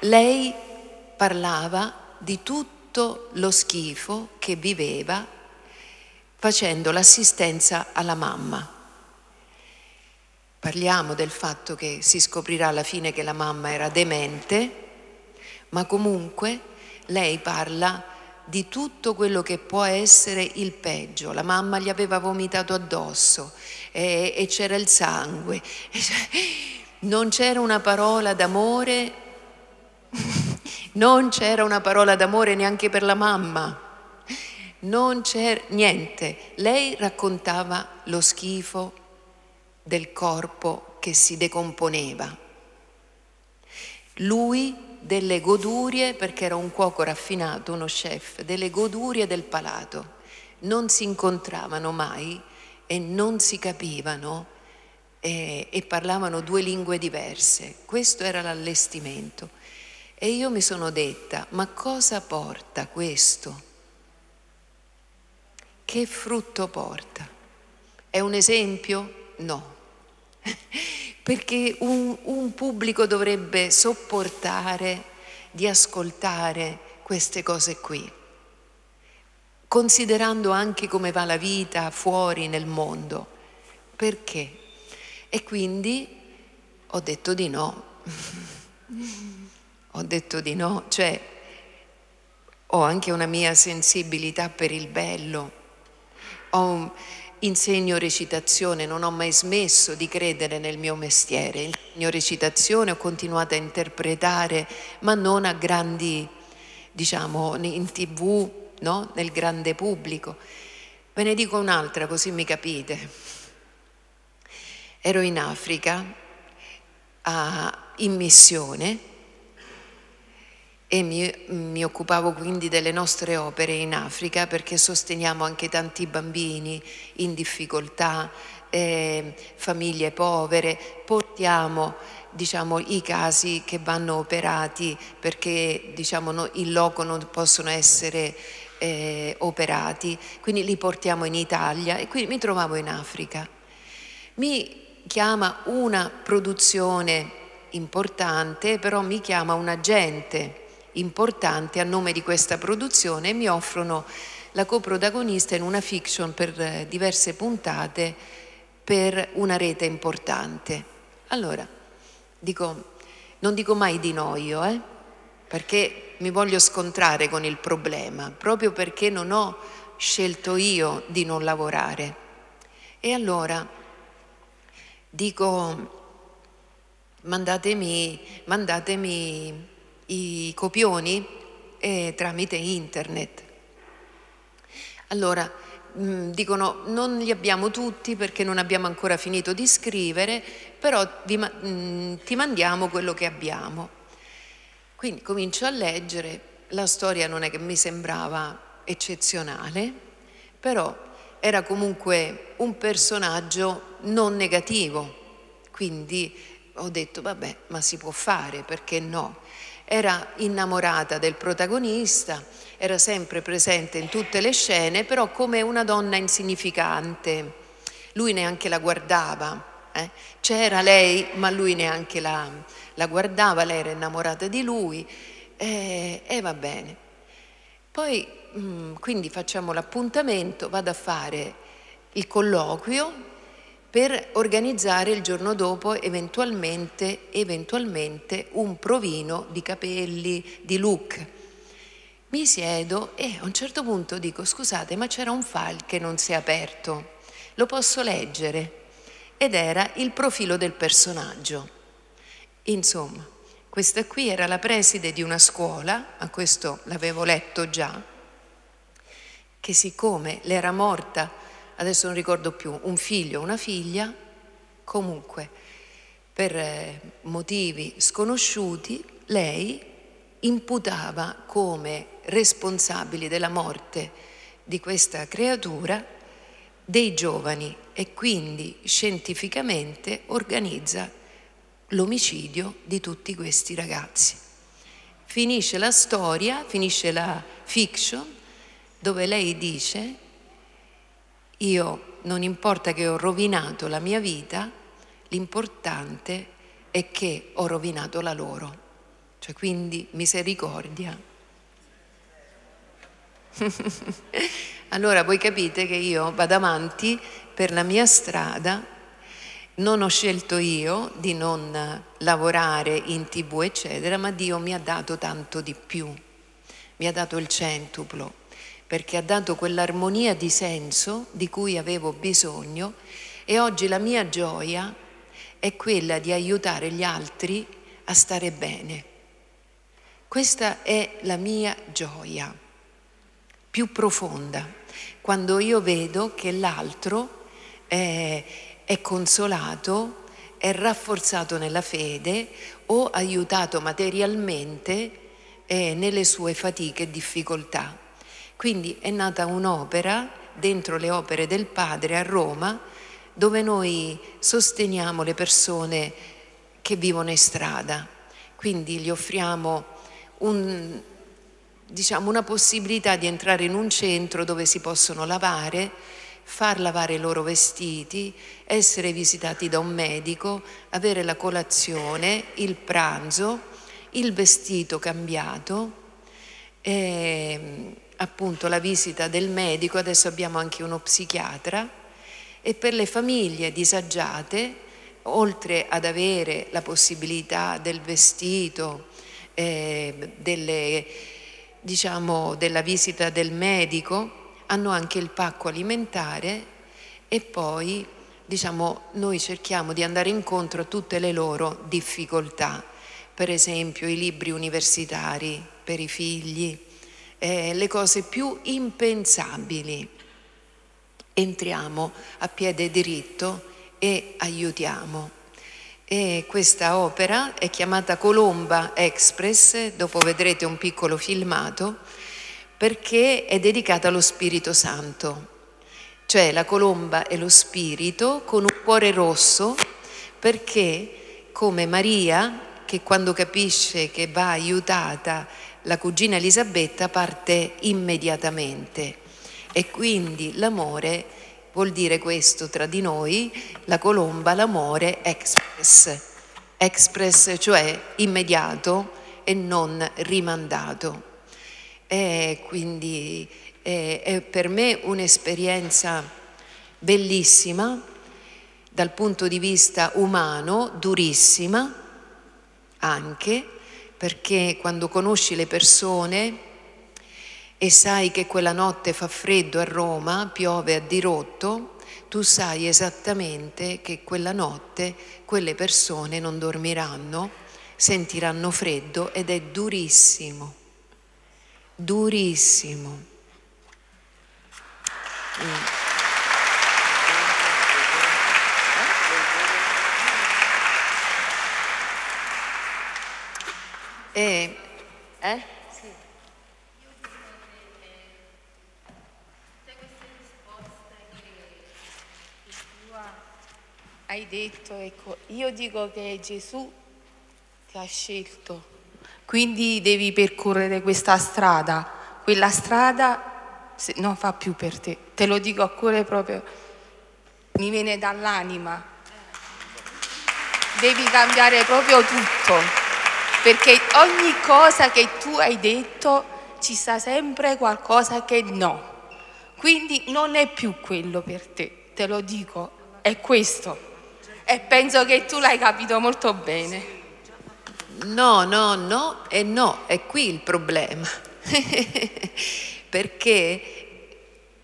Lei parlava di tutto lo schifo che viveva facendo l'assistenza alla mamma. Parliamo del fatto che si scoprirà alla fine che la mamma era demente, ma comunque lei parla di tutto quello che può essere il peggio. La mamma gli aveva vomitato addosso e, e c'era il sangue. Non c'era una parola d'amore, non c'era una parola d'amore neanche per la mamma. Non c'era niente. Lei raccontava lo schifo del corpo che si decomponeva. Lui delle godurie, perché era un cuoco raffinato, uno chef, delle godurie del palato. Non si incontravano mai e non si capivano e, e parlavano due lingue diverse. Questo era l'allestimento. E io mi sono detta, ma cosa porta questo? Che frutto porta? È un esempio? No. perché un, un pubblico dovrebbe sopportare di ascoltare queste cose qui, considerando anche come va la vita fuori nel mondo. Perché? E quindi ho detto di no. ho detto di no, cioè ho anche una mia sensibilità per il bello. Ho, Insegno recitazione, non ho mai smesso di credere nel mio mestiere. Insegno recitazione, ho continuato a interpretare, ma non a grandi, diciamo, in tv, no? nel grande pubblico. Ve ne dico un'altra così mi capite. Ero in Africa a, in missione e mi, mi, occupavo quindi delle nostre opere in Africa perché sosteniamo anche tanti bambini in difficoltà, eh, famiglie povere, portiamo diciamo, i casi che vanno operati perché diciamo, no, in loco non possono essere eh, operati, quindi li portiamo in Italia e quindi mi trovavo in Africa. Mi chiama una produzione importante, però mi chiama un agente importante a nome di questa produzione e mi offrono la coprotagonista in una fiction per eh, diverse puntate per una rete importante. Allora, dico, non dico mai di no io, eh? perché mi voglio scontrare con il problema, proprio perché non ho scelto io di non lavorare. E allora dico, mandatemi, mandatemi i copioni eh, tramite internet. Allora, mh, mm, dicono non li abbiamo tutti perché non abbiamo ancora finito di scrivere, però vi, mh, mm, ti mandiamo quello che abbiamo. Quindi comincio a leggere, la storia non è che mi sembrava eccezionale, però era comunque un personaggio non negativo, quindi ho detto vabbè, ma si può fare, perché no? Era innamorata del protagonista, era sempre presente in tutte le scene, però come una donna insignificante. Lui neanche la guardava. Eh? C'era lei, ma lui neanche la, la, guardava, lei era innamorata di lui e, e va bene. Poi mm, quindi facciamo l'appuntamento, vado a fare il colloquio per organizzare il giorno dopo eventualmente, eventualmente un provino di capelli, di look. Mi siedo e a un certo punto dico scusate ma c'era un file che non si è aperto, lo posso leggere? Ed era il profilo del personaggio. Insomma, questa qui era la preside di una scuola, ma questo l'avevo letto già, che siccome le era morta, adesso non ricordo più, un figlio o una figlia, comunque per eh, motivi sconosciuti, lei imputava come responsabili della morte di questa creatura dei giovani e quindi scientificamente organizza l'omicidio di tutti questi ragazzi. Finisce la storia, finisce la fiction, dove lei dice, io non importa che ho rovinato la mia vita, l'importante è che ho rovinato la loro. Cioè quindi misericordia. allora voi capite che io vado avanti per la mia strada non ho scelto io di non lavorare in tv eccetera, ma Dio mi ha dato tanto di più, mi ha dato il centuplo, perché ha dato quell'armonia di senso di cui avevo bisogno e oggi la mia gioia è quella di aiutare gli altri a stare bene. Questa è la mia gioia più profonda, quando io vedo che l'altro è è consolato, è rafforzato nella fede o aiutato materialmente eh, nelle sue fatiche e difficoltà. Quindi è nata un'opera dentro le opere del Padre a Roma dove noi sosteniamo le persone che vivono in strada. Quindi gli offriamo un, diciamo, una possibilità di entrare in un centro dove si possono lavare, far lavare i loro vestiti, essere visitati da un medico, avere la colazione, il pranzo, il vestito cambiato, e, appunto la visita del medico, adesso abbiamo anche uno psichiatra e per le famiglie disagiate, oltre ad avere la possibilità del vestito, eh, delle, diciamo, della visita del medico, hanno anche il pacco alimentare e poi diciamo, noi cerchiamo di andare incontro a tutte le loro difficoltà, per esempio i libri universitari per i figli, eh, le cose più impensabili. Entriamo a piede diritto e aiutiamo. E questa opera è chiamata Colomba Express, dopo vedrete un piccolo filmato, perché è dedicata allo Spirito Santo, cioè la colomba è lo Spirito con un cuore rosso perché come Maria che quando capisce che va aiutata la cugina Elisabetta parte immediatamente e quindi l'amore vuol dire questo tra di noi, la colomba, l'amore express, express cioè immediato e non rimandato. E quindi è, è per me un'esperienza bellissima dal punto di vista umano, durissima anche, perché quando conosci le persone e sai che quella notte fa freddo a Roma, piove a dirotto, tu sai esattamente che quella notte quelle persone non dormiranno, sentiranno freddo ed è durissimo durissimo. Mm. E, eh? Hai detto, ecco, io dico che è Gesù ti ha scelto quindi devi percorrere questa strada, quella strada non fa più per te, te lo dico a cuore proprio, mi viene dall'anima. Devi cambiare proprio tutto, perché ogni cosa che tu hai detto ci sta sempre qualcosa che no. Quindi non è più quello per te, te lo dico, è questo. E penso che tu l'hai capito molto bene. No, no, no e no, è qui il problema. Perché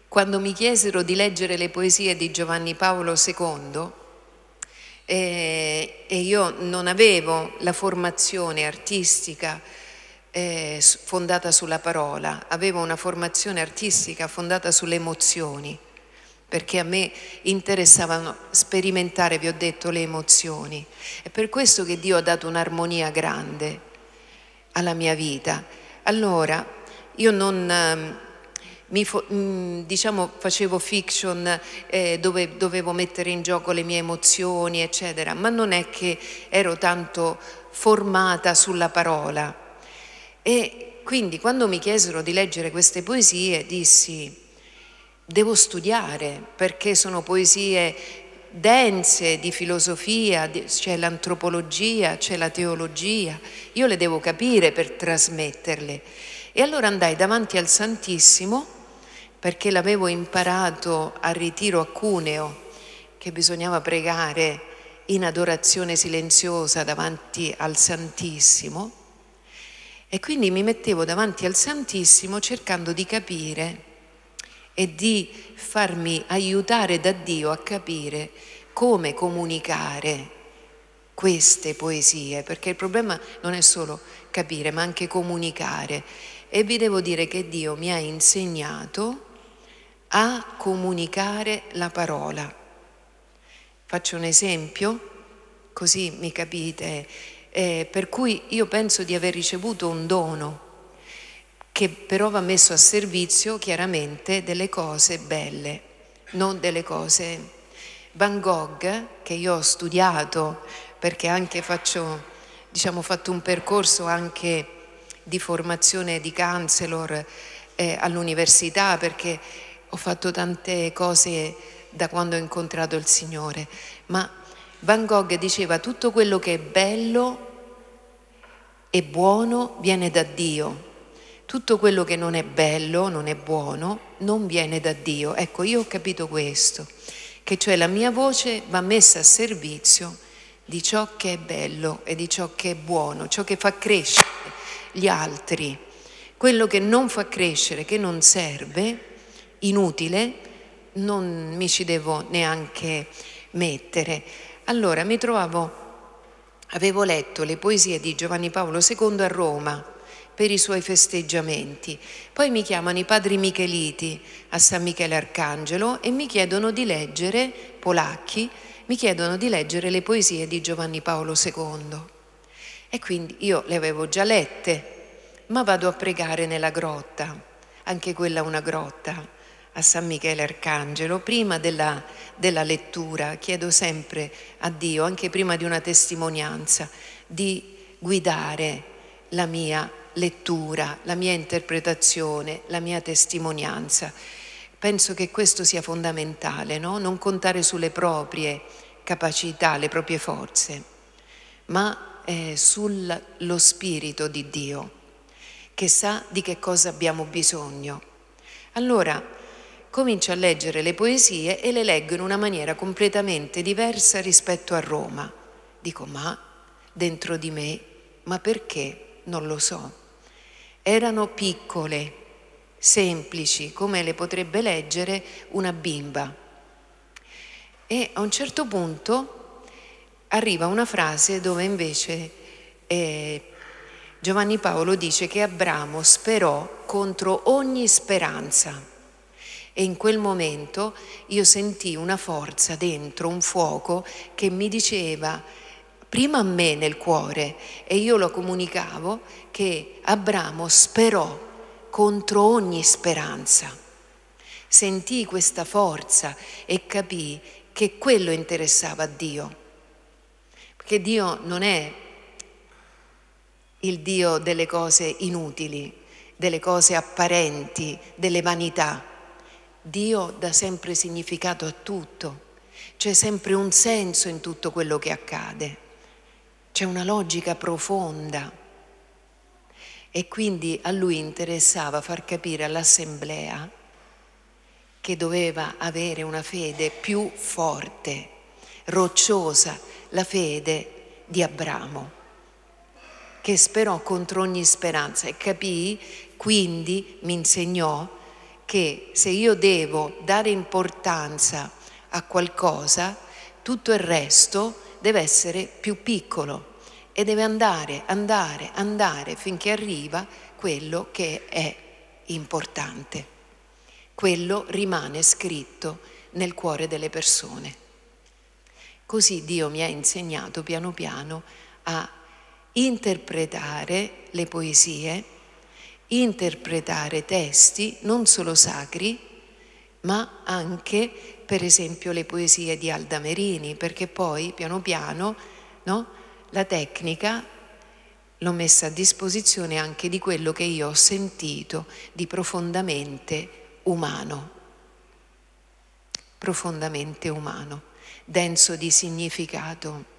quando mi chiesero di leggere le poesie di Giovanni Paolo II, eh, e io non avevo la formazione artistica eh, fondata sulla parola, avevo una formazione artistica fondata sulle emozioni, perché a me interessavano sperimentare, vi ho detto, le emozioni. È per questo che Dio ha dato un'armonia grande alla mia vita. Allora, io non ehm, mi, mm, diciamo, facevo fiction eh, dove dovevo mettere in gioco le mie emozioni, eccetera, ma non è che ero tanto formata sulla parola. E quindi quando mi chiesero di leggere queste poesie dissi, devo studiare perché sono poesie dense di filosofia, c'è l'antropologia, c'è la teologia, io le devo capire per trasmetterle. E allora andai davanti al Santissimo perché l'avevo imparato al ritiro a Cuneo, che bisognava pregare in adorazione silenziosa davanti al Santissimo. E quindi mi mettevo davanti al Santissimo cercando di capire e di farmi aiutare da Dio a capire come comunicare queste poesie, perché il problema non è solo capire, ma anche comunicare. E vi devo dire che Dio mi ha insegnato a comunicare la parola. Faccio un esempio, così mi capite, eh, per cui io penso di aver ricevuto un dono che però va messo a servizio chiaramente delle cose belle, non delle cose. Van Gogh, che io ho studiato perché anche faccio, diciamo, fatto un percorso anche di formazione di counselor eh, all'università perché ho fatto tante cose da quando ho incontrato il Signore, ma Van Gogh diceva tutto quello che è bello e buono viene da Dio, tutto quello che non è bello, non è buono, non viene da Dio. Ecco, io ho capito questo, che cioè la mia voce va messa a servizio di ciò che è bello e di ciò che è buono, ciò che fa crescere gli altri. Quello che non fa crescere, che non serve, inutile, non mi ci devo neanche mettere. Allora mi trovavo, avevo letto le poesie di Giovanni Paolo II a Roma per i suoi festeggiamenti. Poi mi chiamano i padri Micheliti a San Michele Arcangelo e mi chiedono di leggere, polacchi, mi chiedono di leggere le poesie di Giovanni Paolo II. E quindi io le avevo già lette, ma vado a pregare nella grotta, anche quella una grotta, a San Michele Arcangelo, prima della, della lettura, chiedo sempre a Dio, anche prima di una testimonianza, di guidare la mia lettura, la mia interpretazione, la mia testimonianza. Penso che questo sia fondamentale, no? non contare sulle proprie capacità, le proprie forze, ma eh, sullo spirito di Dio, che sa di che cosa abbiamo bisogno. Allora, comincio a leggere le poesie e le leggo in una maniera completamente diversa rispetto a Roma. Dico, ma dentro di me, ma perché? Non lo so. Erano piccole, semplici, come le potrebbe leggere una bimba. E a un certo punto arriva una frase dove invece eh, Giovanni Paolo dice che Abramo sperò contro ogni speranza. E in quel momento io sentii una forza dentro, un fuoco che mi diceva, prima a me nel cuore, e io lo comunicavo, che Abramo sperò contro ogni speranza. Sentii questa forza e capii che quello interessava a Dio. Perché Dio non è il Dio delle cose inutili, delle cose apparenti, delle vanità. Dio dà sempre significato a tutto, c'è sempre un senso in tutto quello che accade, c'è una logica profonda. E quindi a lui interessava far capire all'assemblea che doveva avere una fede più forte, rocciosa, la fede di Abramo, che sperò contro ogni speranza e capì, quindi mi insegnò che se io devo dare importanza a qualcosa, tutto il resto deve essere più piccolo e deve andare, andare, andare finché arriva quello che è importante. Quello rimane scritto nel cuore delle persone. Così Dio mi ha insegnato piano piano a interpretare le poesie, interpretare testi non solo sacri, ma anche per esempio le poesie di Alda Merini, perché poi piano piano no, la tecnica l'ho messa a disposizione anche di quello che io ho sentito di profondamente umano, profondamente umano, denso di significato.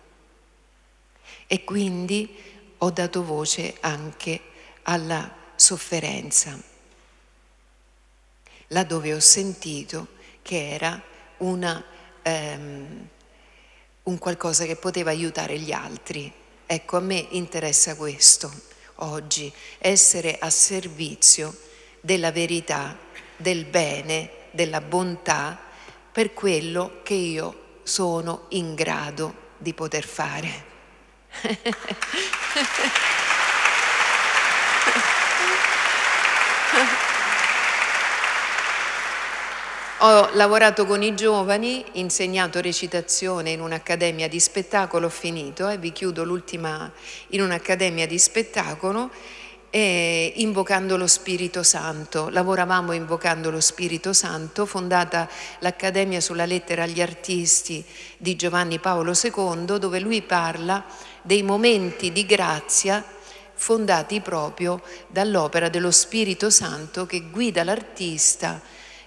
E quindi ho dato voce anche alla sofferenza, laddove ho sentito che era una, um, un qualcosa che poteva aiutare gli altri. Ecco, a me interessa questo oggi, essere a servizio della verità, del bene, della bontà, per quello che io sono in grado di poter fare. Ho lavorato con i giovani, insegnato recitazione in un'accademia di spettacolo, ho finito e eh, vi chiudo l'ultima in un'accademia di spettacolo eh, invocando lo Spirito Santo. Lavoravamo invocando lo Spirito Santo, fondata l'Accademia sulla lettera agli artisti di Giovanni Paolo II, dove lui parla dei momenti di grazia fondati proprio dall'opera dello Spirito Santo che guida l'artista,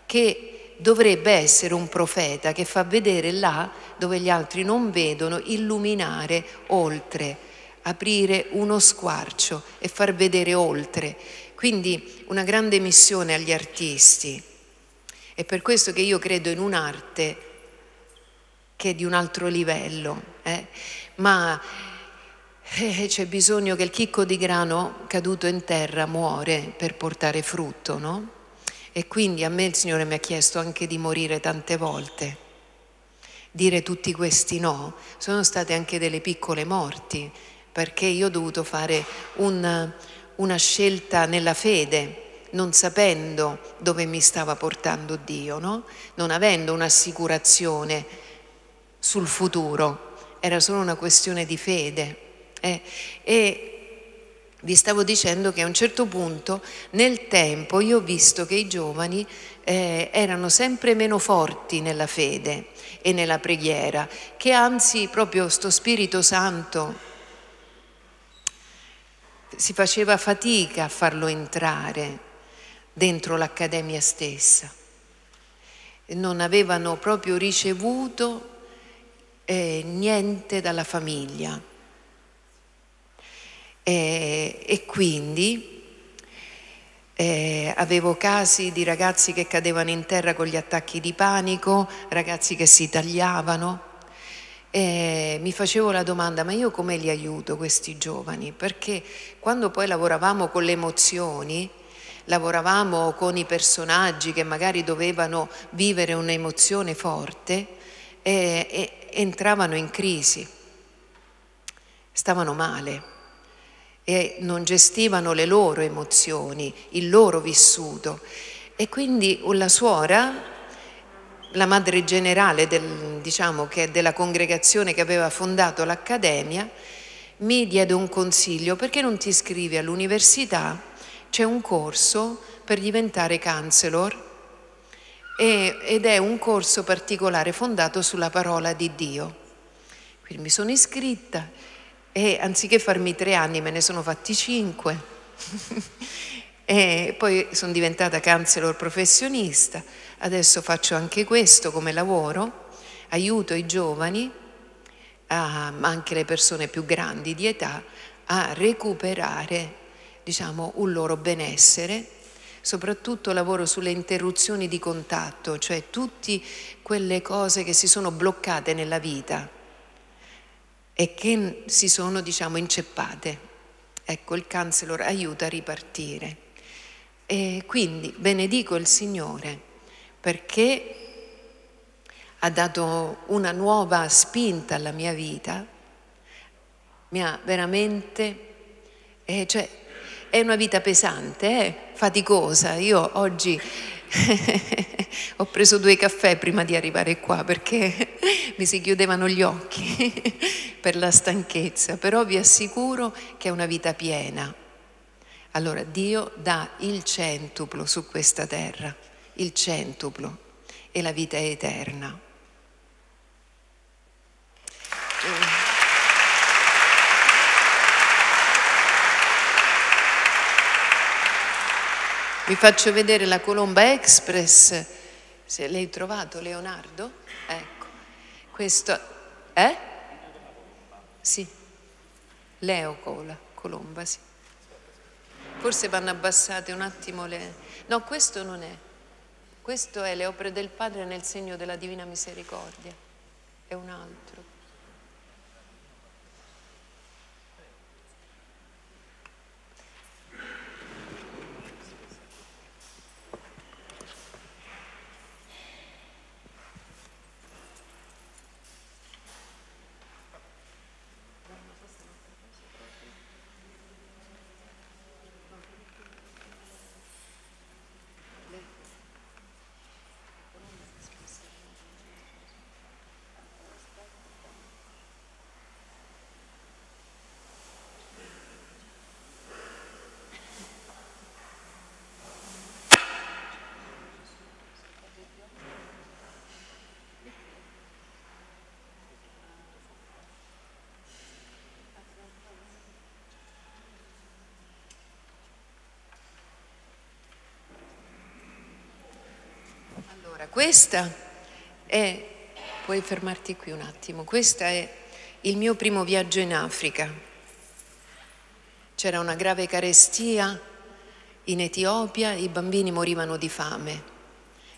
che dovrebbe essere un profeta che fa vedere là dove gli altri non vedono, illuminare oltre, aprire uno squarcio e far vedere oltre. Quindi una grande missione agli artisti. È per questo che io credo in un'arte che è di un altro livello, eh? ma eh, c'è bisogno che il chicco di grano caduto in terra muore per portare frutto, no? E quindi a me il Signore mi ha chiesto anche di morire tante volte. Dire tutti questi no sono state anche delle piccole morti, perché io ho dovuto fare una, una scelta nella fede, non sapendo dove mi stava portando Dio, no? non avendo un'assicurazione sul futuro, era solo una questione di fede. Eh? E vi stavo dicendo che a un certo punto nel tempo io ho visto che i giovani eh, erano sempre meno forti nella fede e nella preghiera, che anzi proprio sto Spirito Santo si faceva fatica a farlo entrare dentro l'accademia stessa. Non avevano proprio ricevuto eh, niente dalla famiglia e, e quindi eh, avevo casi di ragazzi che cadevano in terra con gli attacchi di panico, ragazzi che si tagliavano. E mi facevo la domanda, ma io come li aiuto questi giovani? Perché quando poi lavoravamo con le emozioni, lavoravamo con i personaggi che magari dovevano vivere un'emozione forte, e, e entravano in crisi, stavano male e non gestivano le loro emozioni, il loro vissuto. E quindi la suora, la madre generale del, diciamo, della congregazione che aveva fondato l'accademia, mi diede un consiglio, perché non ti iscrivi all'università? C'è un corso per diventare counselor ed è un corso particolare fondato sulla parola di Dio. Quindi mi sono iscritta e anziché farmi tre anni me ne sono fatti cinque. e poi sono diventata counselor professionista, adesso faccio anche questo come lavoro, aiuto i giovani, ma anche le persone più grandi di età, a recuperare diciamo, un loro benessere, soprattutto lavoro sulle interruzioni di contatto, cioè tutte quelle cose che si sono bloccate nella vita e che si sono, diciamo, inceppate. Ecco, il counselor aiuta a ripartire. E quindi benedico il Signore perché ha dato una nuova spinta alla mia vita, mi ha veramente, eh, cioè, è una vita pesante, eh, faticosa. Io oggi ho preso due caffè prima di arrivare qua perché mi si chiudevano gli occhi per la stanchezza, però vi assicuro che è una vita piena. Allora Dio dà il centuplo su questa terra, il centuplo e la vita è eterna. Vi faccio vedere la Colomba Express, se l'hai trovato Leonardo? Ecco, questo, eh? Sì, Leo Cola, Colomba, sì. Forse vanno abbassate un attimo le... No, questo non è. Questo è le opere del Padre nel segno della Divina Misericordia. È un altro. Allora, questa è, puoi fermarti qui un attimo, questo è il mio primo viaggio in Africa. C'era una grave carestia in Etiopia, i bambini morivano di fame.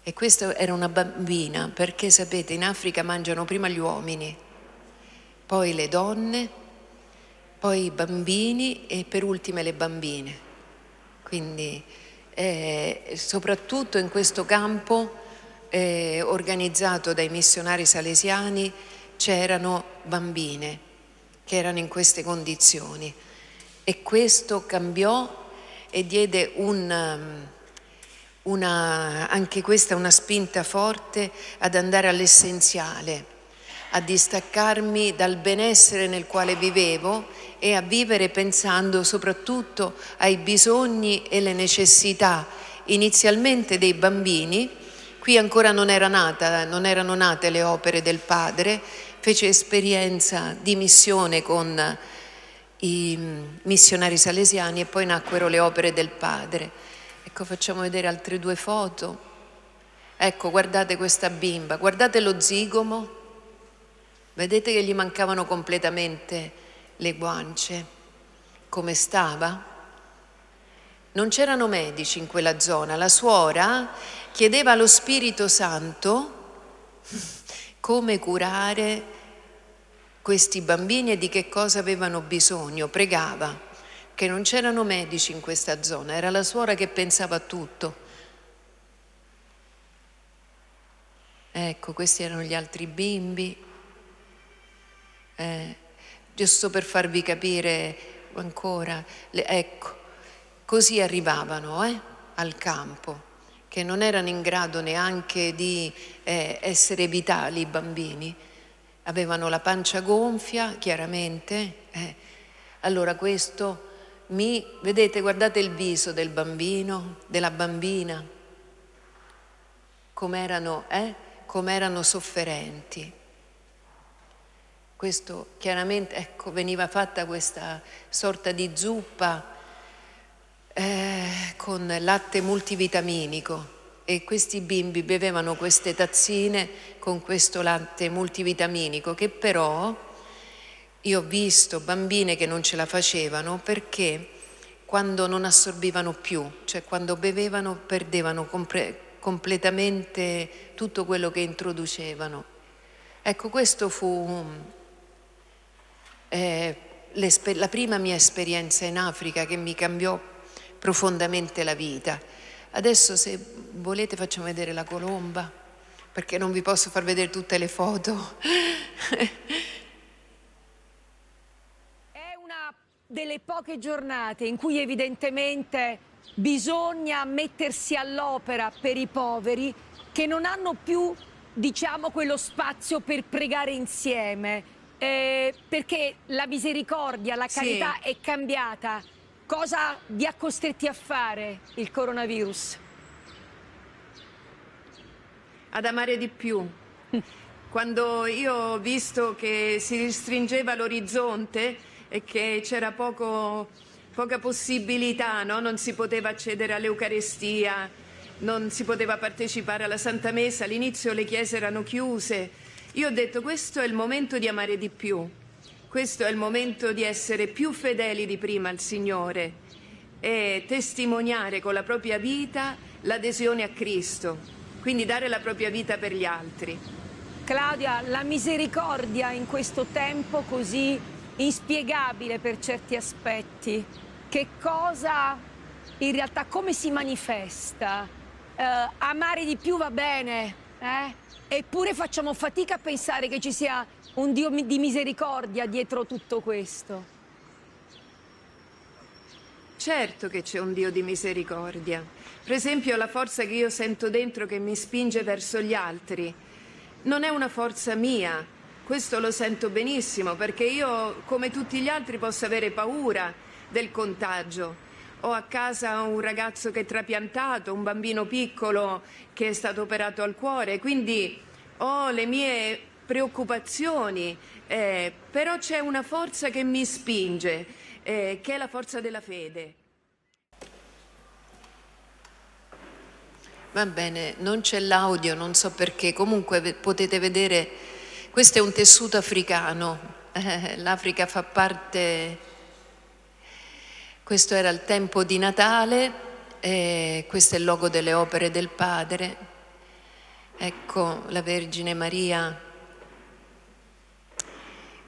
E questa era una bambina, perché sapete, in Africa mangiano prima gli uomini, poi le donne, poi i bambini e per ultime le bambine. Quindi eh, soprattutto in questo campo eh, organizzato dai missionari salesiani c'erano bambine che erano in queste condizioni. E questo cambiò e diede un, um, una, anche questa una spinta forte ad andare all'essenziale, a distaccarmi dal benessere nel quale vivevo e a vivere pensando soprattutto ai bisogni e le necessità inizialmente dei bambini Qui ancora non, era nata, non erano nate le opere del padre, fece esperienza di missione con i missionari salesiani e poi nacquero le opere del padre. Ecco, facciamo vedere altre due foto. Ecco, guardate questa bimba, guardate lo zigomo, vedete che gli mancavano completamente le guance, come stava? Non c'erano medici in quella zona, la suora chiedeva allo Spirito Santo come curare questi bambini e di che cosa avevano bisogno, pregava, che non c'erano medici in questa zona, era la suora che pensava a tutto. Ecco, questi erano gli altri bimbi, eh, giusto per farvi capire ancora, le, ecco, così arrivavano eh, al campo che non erano in grado neanche di eh, essere vitali i bambini, avevano la pancia gonfia, chiaramente. Eh. Allora questo mi, vedete, guardate il viso del bambino, della bambina, come erano, eh, erano sofferenti. Questo chiaramente, ecco, veniva fatta questa sorta di zuppa eh, con latte multivitaminico e questi bimbi bevevano queste tazzine con questo latte multivitaminico che però io ho visto bambine che non ce la facevano perché quando non assorbivano più, cioè quando bevevano perdevano completamente tutto quello che introducevano. Ecco, questo fu eh, la prima mia esperienza in Africa che mi cambiò profondamente la vita. Adesso se volete facciamo vedere la colomba, perché non vi posso far vedere tutte le foto. È una delle poche giornate in cui evidentemente bisogna mettersi all'opera per i poveri che non hanno più, diciamo, quello spazio per pregare insieme. Eh, perché la misericordia, la carità sì. è cambiata Cosa vi ha costretti a fare il coronavirus? Ad amare di più. Quando io ho visto che si ristringeva l'orizzonte e che c'era poca possibilità, no? non si poteva accedere all'Eucarestia, non si poteva partecipare alla Santa Messa, all'inizio le chiese erano chiuse, io ho detto questo è il momento di amare di più questo è il momento di essere più fedeli di prima al Signore e testimoniare con la propria vita l'adesione a Cristo, quindi dare la propria vita per gli altri. Claudia, la misericordia in questo tempo così inspiegabile per certi aspetti, che cosa in realtà, come si manifesta? Eh, amare di più va bene, eh? eppure facciamo fatica a pensare che ci sia un Dio di misericordia dietro tutto questo. Certo che c'è un Dio di misericordia. Per esempio la forza che io sento dentro che mi spinge verso gli altri non è una forza mia, questo lo sento benissimo perché io come tutti gli altri posso avere paura del contagio. Ho a casa un ragazzo che è trapiantato, un bambino piccolo che è stato operato al cuore, quindi ho le mie preoccupazioni, eh, però c'è una forza che mi spinge, eh, che è la forza della fede. Va bene, non c'è l'audio, non so perché, comunque potete vedere, questo è un tessuto africano, eh, l'Africa fa parte, questo era il tempo di Natale, questo è il logo delle opere del Padre, ecco la Vergine Maria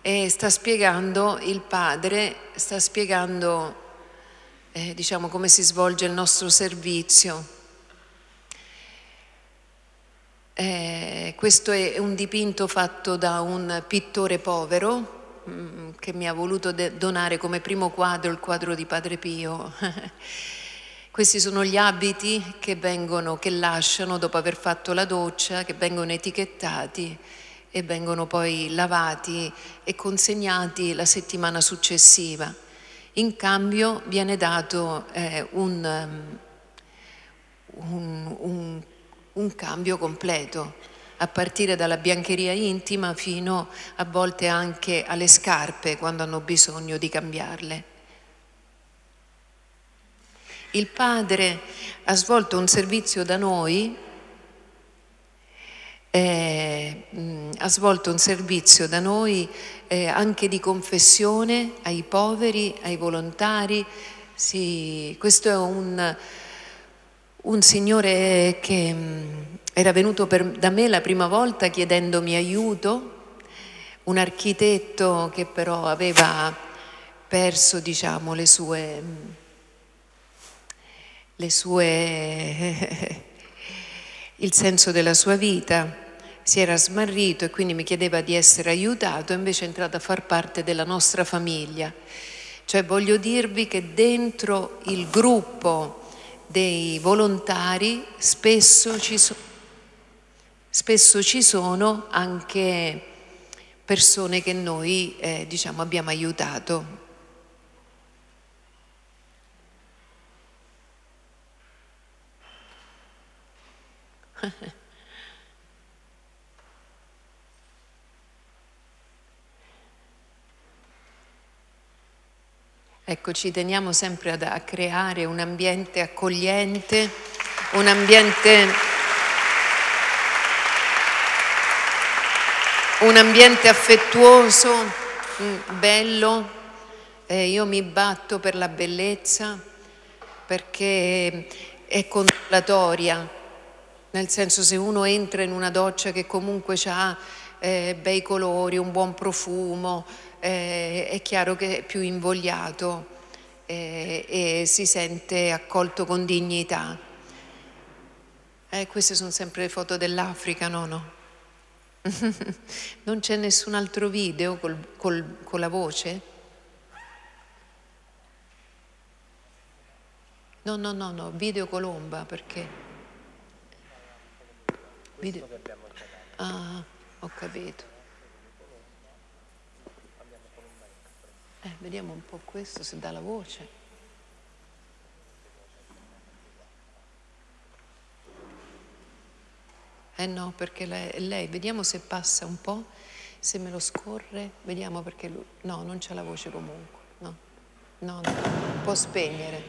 e sta spiegando, il padre sta spiegando eh, diciamo come si svolge il nostro servizio. Eh, questo è un dipinto fatto da un pittore povero mm, che mi ha voluto donare come primo quadro il quadro di Padre Pio. Questi sono gli abiti che, vengono, che lasciano dopo aver fatto la doccia, che vengono etichettati e vengono poi lavati e consegnati la settimana successiva. In cambio viene dato eh, un, un, un, un cambio completo, a partire dalla biancheria intima fino a volte anche alle scarpe quando hanno bisogno di cambiarle. Il padre ha svolto un servizio da noi eh, ha svolto un servizio da noi eh, anche di confessione ai poveri, ai volontari. Sì, questo è un, un signore che mh, era venuto per, da me la prima volta chiedendomi aiuto, un architetto che però aveva perso diciamo, le sue, le sue il senso della sua vita si era smarrito e quindi mi chiedeva di essere aiutato, invece è entrato a far parte della nostra famiglia. Cioè voglio dirvi che dentro il gruppo dei volontari spesso ci, so, spesso ci sono anche persone che noi eh, diciamo, abbiamo aiutato. Ecco, ci teniamo sempre a, a creare un ambiente accogliente, un ambiente, un ambiente affettuoso, mm, bello. Eh, io mi batto per la bellezza perché è consolatoria, nel senso se uno entra in una doccia che comunque ha eh, bei colori, un buon profumo, eh, è chiaro che è più invogliato eh, e si sente accolto con dignità. Eh, queste sono sempre le foto dell'Africa, no? no? non c'è nessun altro video col, col, con la voce? No, no, no, no, video colomba perché... Video... Ah, ho capito. Eh, vediamo un po' questo se dà la voce. Eh no, perché lei, lei, vediamo se passa un po', se me lo scorre, vediamo perché lui, no, non c'è la voce comunque, no, no, no, può spegnere,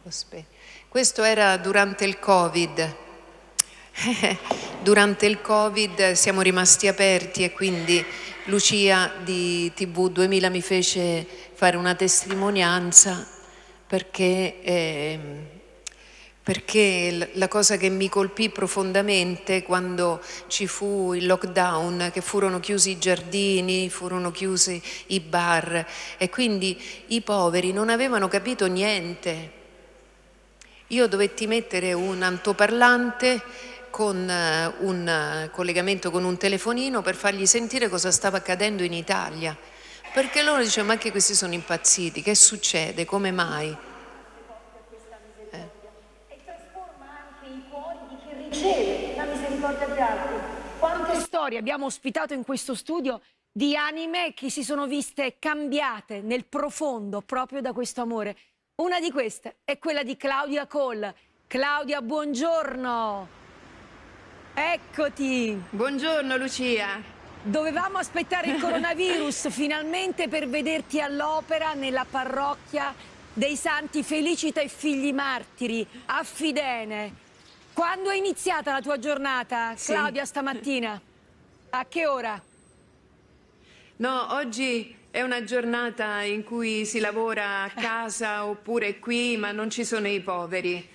può spegnere. Questo era durante il Covid, durante il Covid siamo rimasti aperti e quindi Lucia di TV 2000 mi fece fare una testimonianza perché, eh, perché la cosa che mi colpì profondamente quando ci fu il lockdown, che furono chiusi i giardini, furono chiusi i bar e quindi i poveri non avevano capito niente. Io dovetti mettere un altoparlante con eh, un eh, collegamento con un telefonino per fargli sentire cosa stava accadendo in Italia. Perché loro dicevano, ma che questi sono impazziti, che succede, come mai? Eh. E trasforma anche i cuori di chi riceve la misericordia di altri. Quante storie abbiamo ospitato in questo studio di anime che si sono viste cambiate nel profondo proprio da questo amore. Una di queste è quella di Claudia Cole. Claudia, buongiorno. Eccoti! Buongiorno Lucia! Dovevamo aspettare il coronavirus finalmente per vederti all'opera nella parrocchia dei Santi Felicita e Figli Martiri a Fidene. Quando è iniziata la tua giornata, sì. Claudia, stamattina? A che ora? No, oggi è una giornata in cui si lavora a casa oppure qui, ma non ci sono i poveri.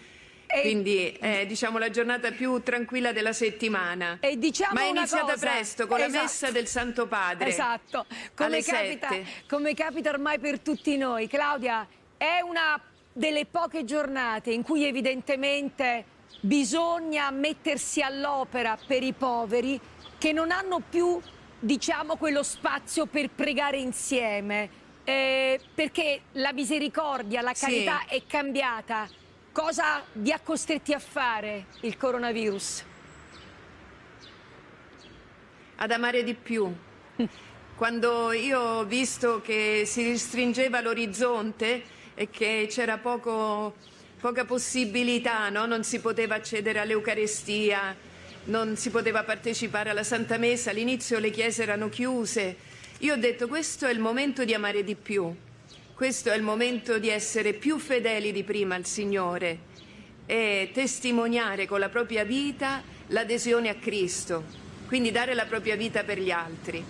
Quindi è diciamo, la giornata più tranquilla della settimana. E diciamo Ma è iniziata cosa. presto con esatto. la messa del Santo Padre. Esatto, come capita, come capita ormai per tutti noi. Claudia, è una delle poche giornate in cui evidentemente bisogna mettersi all'opera per i poveri che non hanno più diciamo quello spazio per pregare insieme eh, perché la misericordia, la carità sì. è cambiata Cosa vi ha costretti a fare il coronavirus? Ad amare di più. Quando io ho visto che si ristringeva l'orizzonte e che c'era poco, poca possibilità, no? non si poteva accedere all'Eucarestia, non si poteva partecipare alla Santa Messa, all'inizio le chiese erano chiuse, io ho detto questo è il momento di amare di più questo è il momento di essere più fedeli di prima al Signore e testimoniare con la propria vita l'adesione a Cristo, quindi dare la propria vita per gli altri.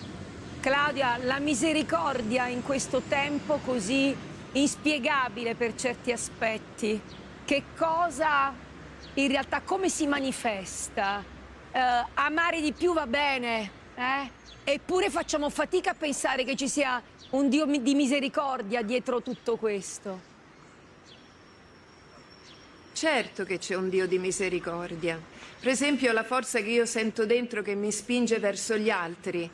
Claudia, la misericordia in questo tempo così inspiegabile per certi aspetti, che cosa in realtà, come si manifesta? Eh, amare di più va bene, eh? eppure facciamo fatica a pensare che ci sia un Dio di misericordia dietro tutto questo. Certo che c'è un Dio di misericordia. Per esempio la forza che io sento dentro che mi spinge verso gli altri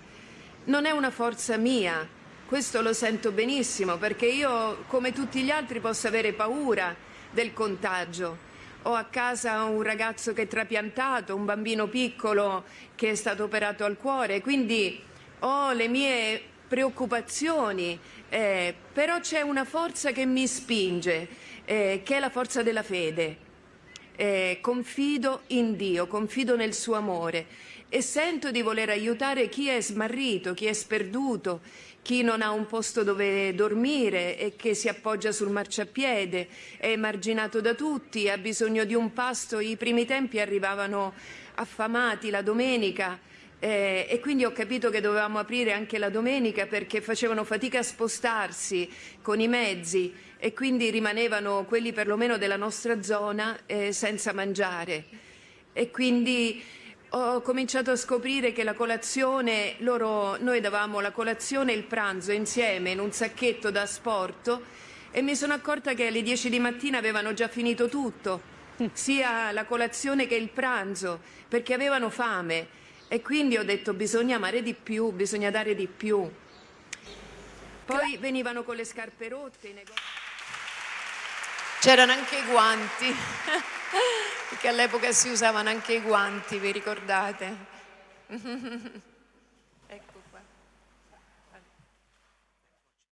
non è una forza mia, questo lo sento benissimo perché io come tutti gli altri posso avere paura del contagio. Ho a casa un ragazzo che è trapiantato, un bambino piccolo che è stato operato al cuore, quindi ho le mie preoccupazioni, eh, però c'è una forza che mi spinge, eh, che è la forza della fede. Eh, confido in Dio, confido nel suo amore e sento di voler aiutare chi è smarrito, chi è sperduto, chi non ha un posto dove dormire e che si appoggia sul marciapiede, è emarginato da tutti, ha bisogno di un pasto. I primi tempi arrivavano affamati la domenica Eh, e quindi ho capito che dovevamo aprire anche la domenica perché facevano fatica a spostarsi con i mezzi e quindi rimanevano quelli perlomeno della nostra zona eh, senza mangiare. E quindi ho cominciato a scoprire che la colazione, loro, noi davamo la colazione e il pranzo insieme in un sacchetto da sport e mi sono accorta che alle 10 di mattina avevano già finito tutto, sia la colazione che il pranzo, perché avevano fame e quindi ho detto bisogna amare di più, bisogna dare di più. Poi venivano con le scarpe rotte. negozi- C'erano anche i guanti, perché all'epoca si usavano anche i guanti, vi ricordate?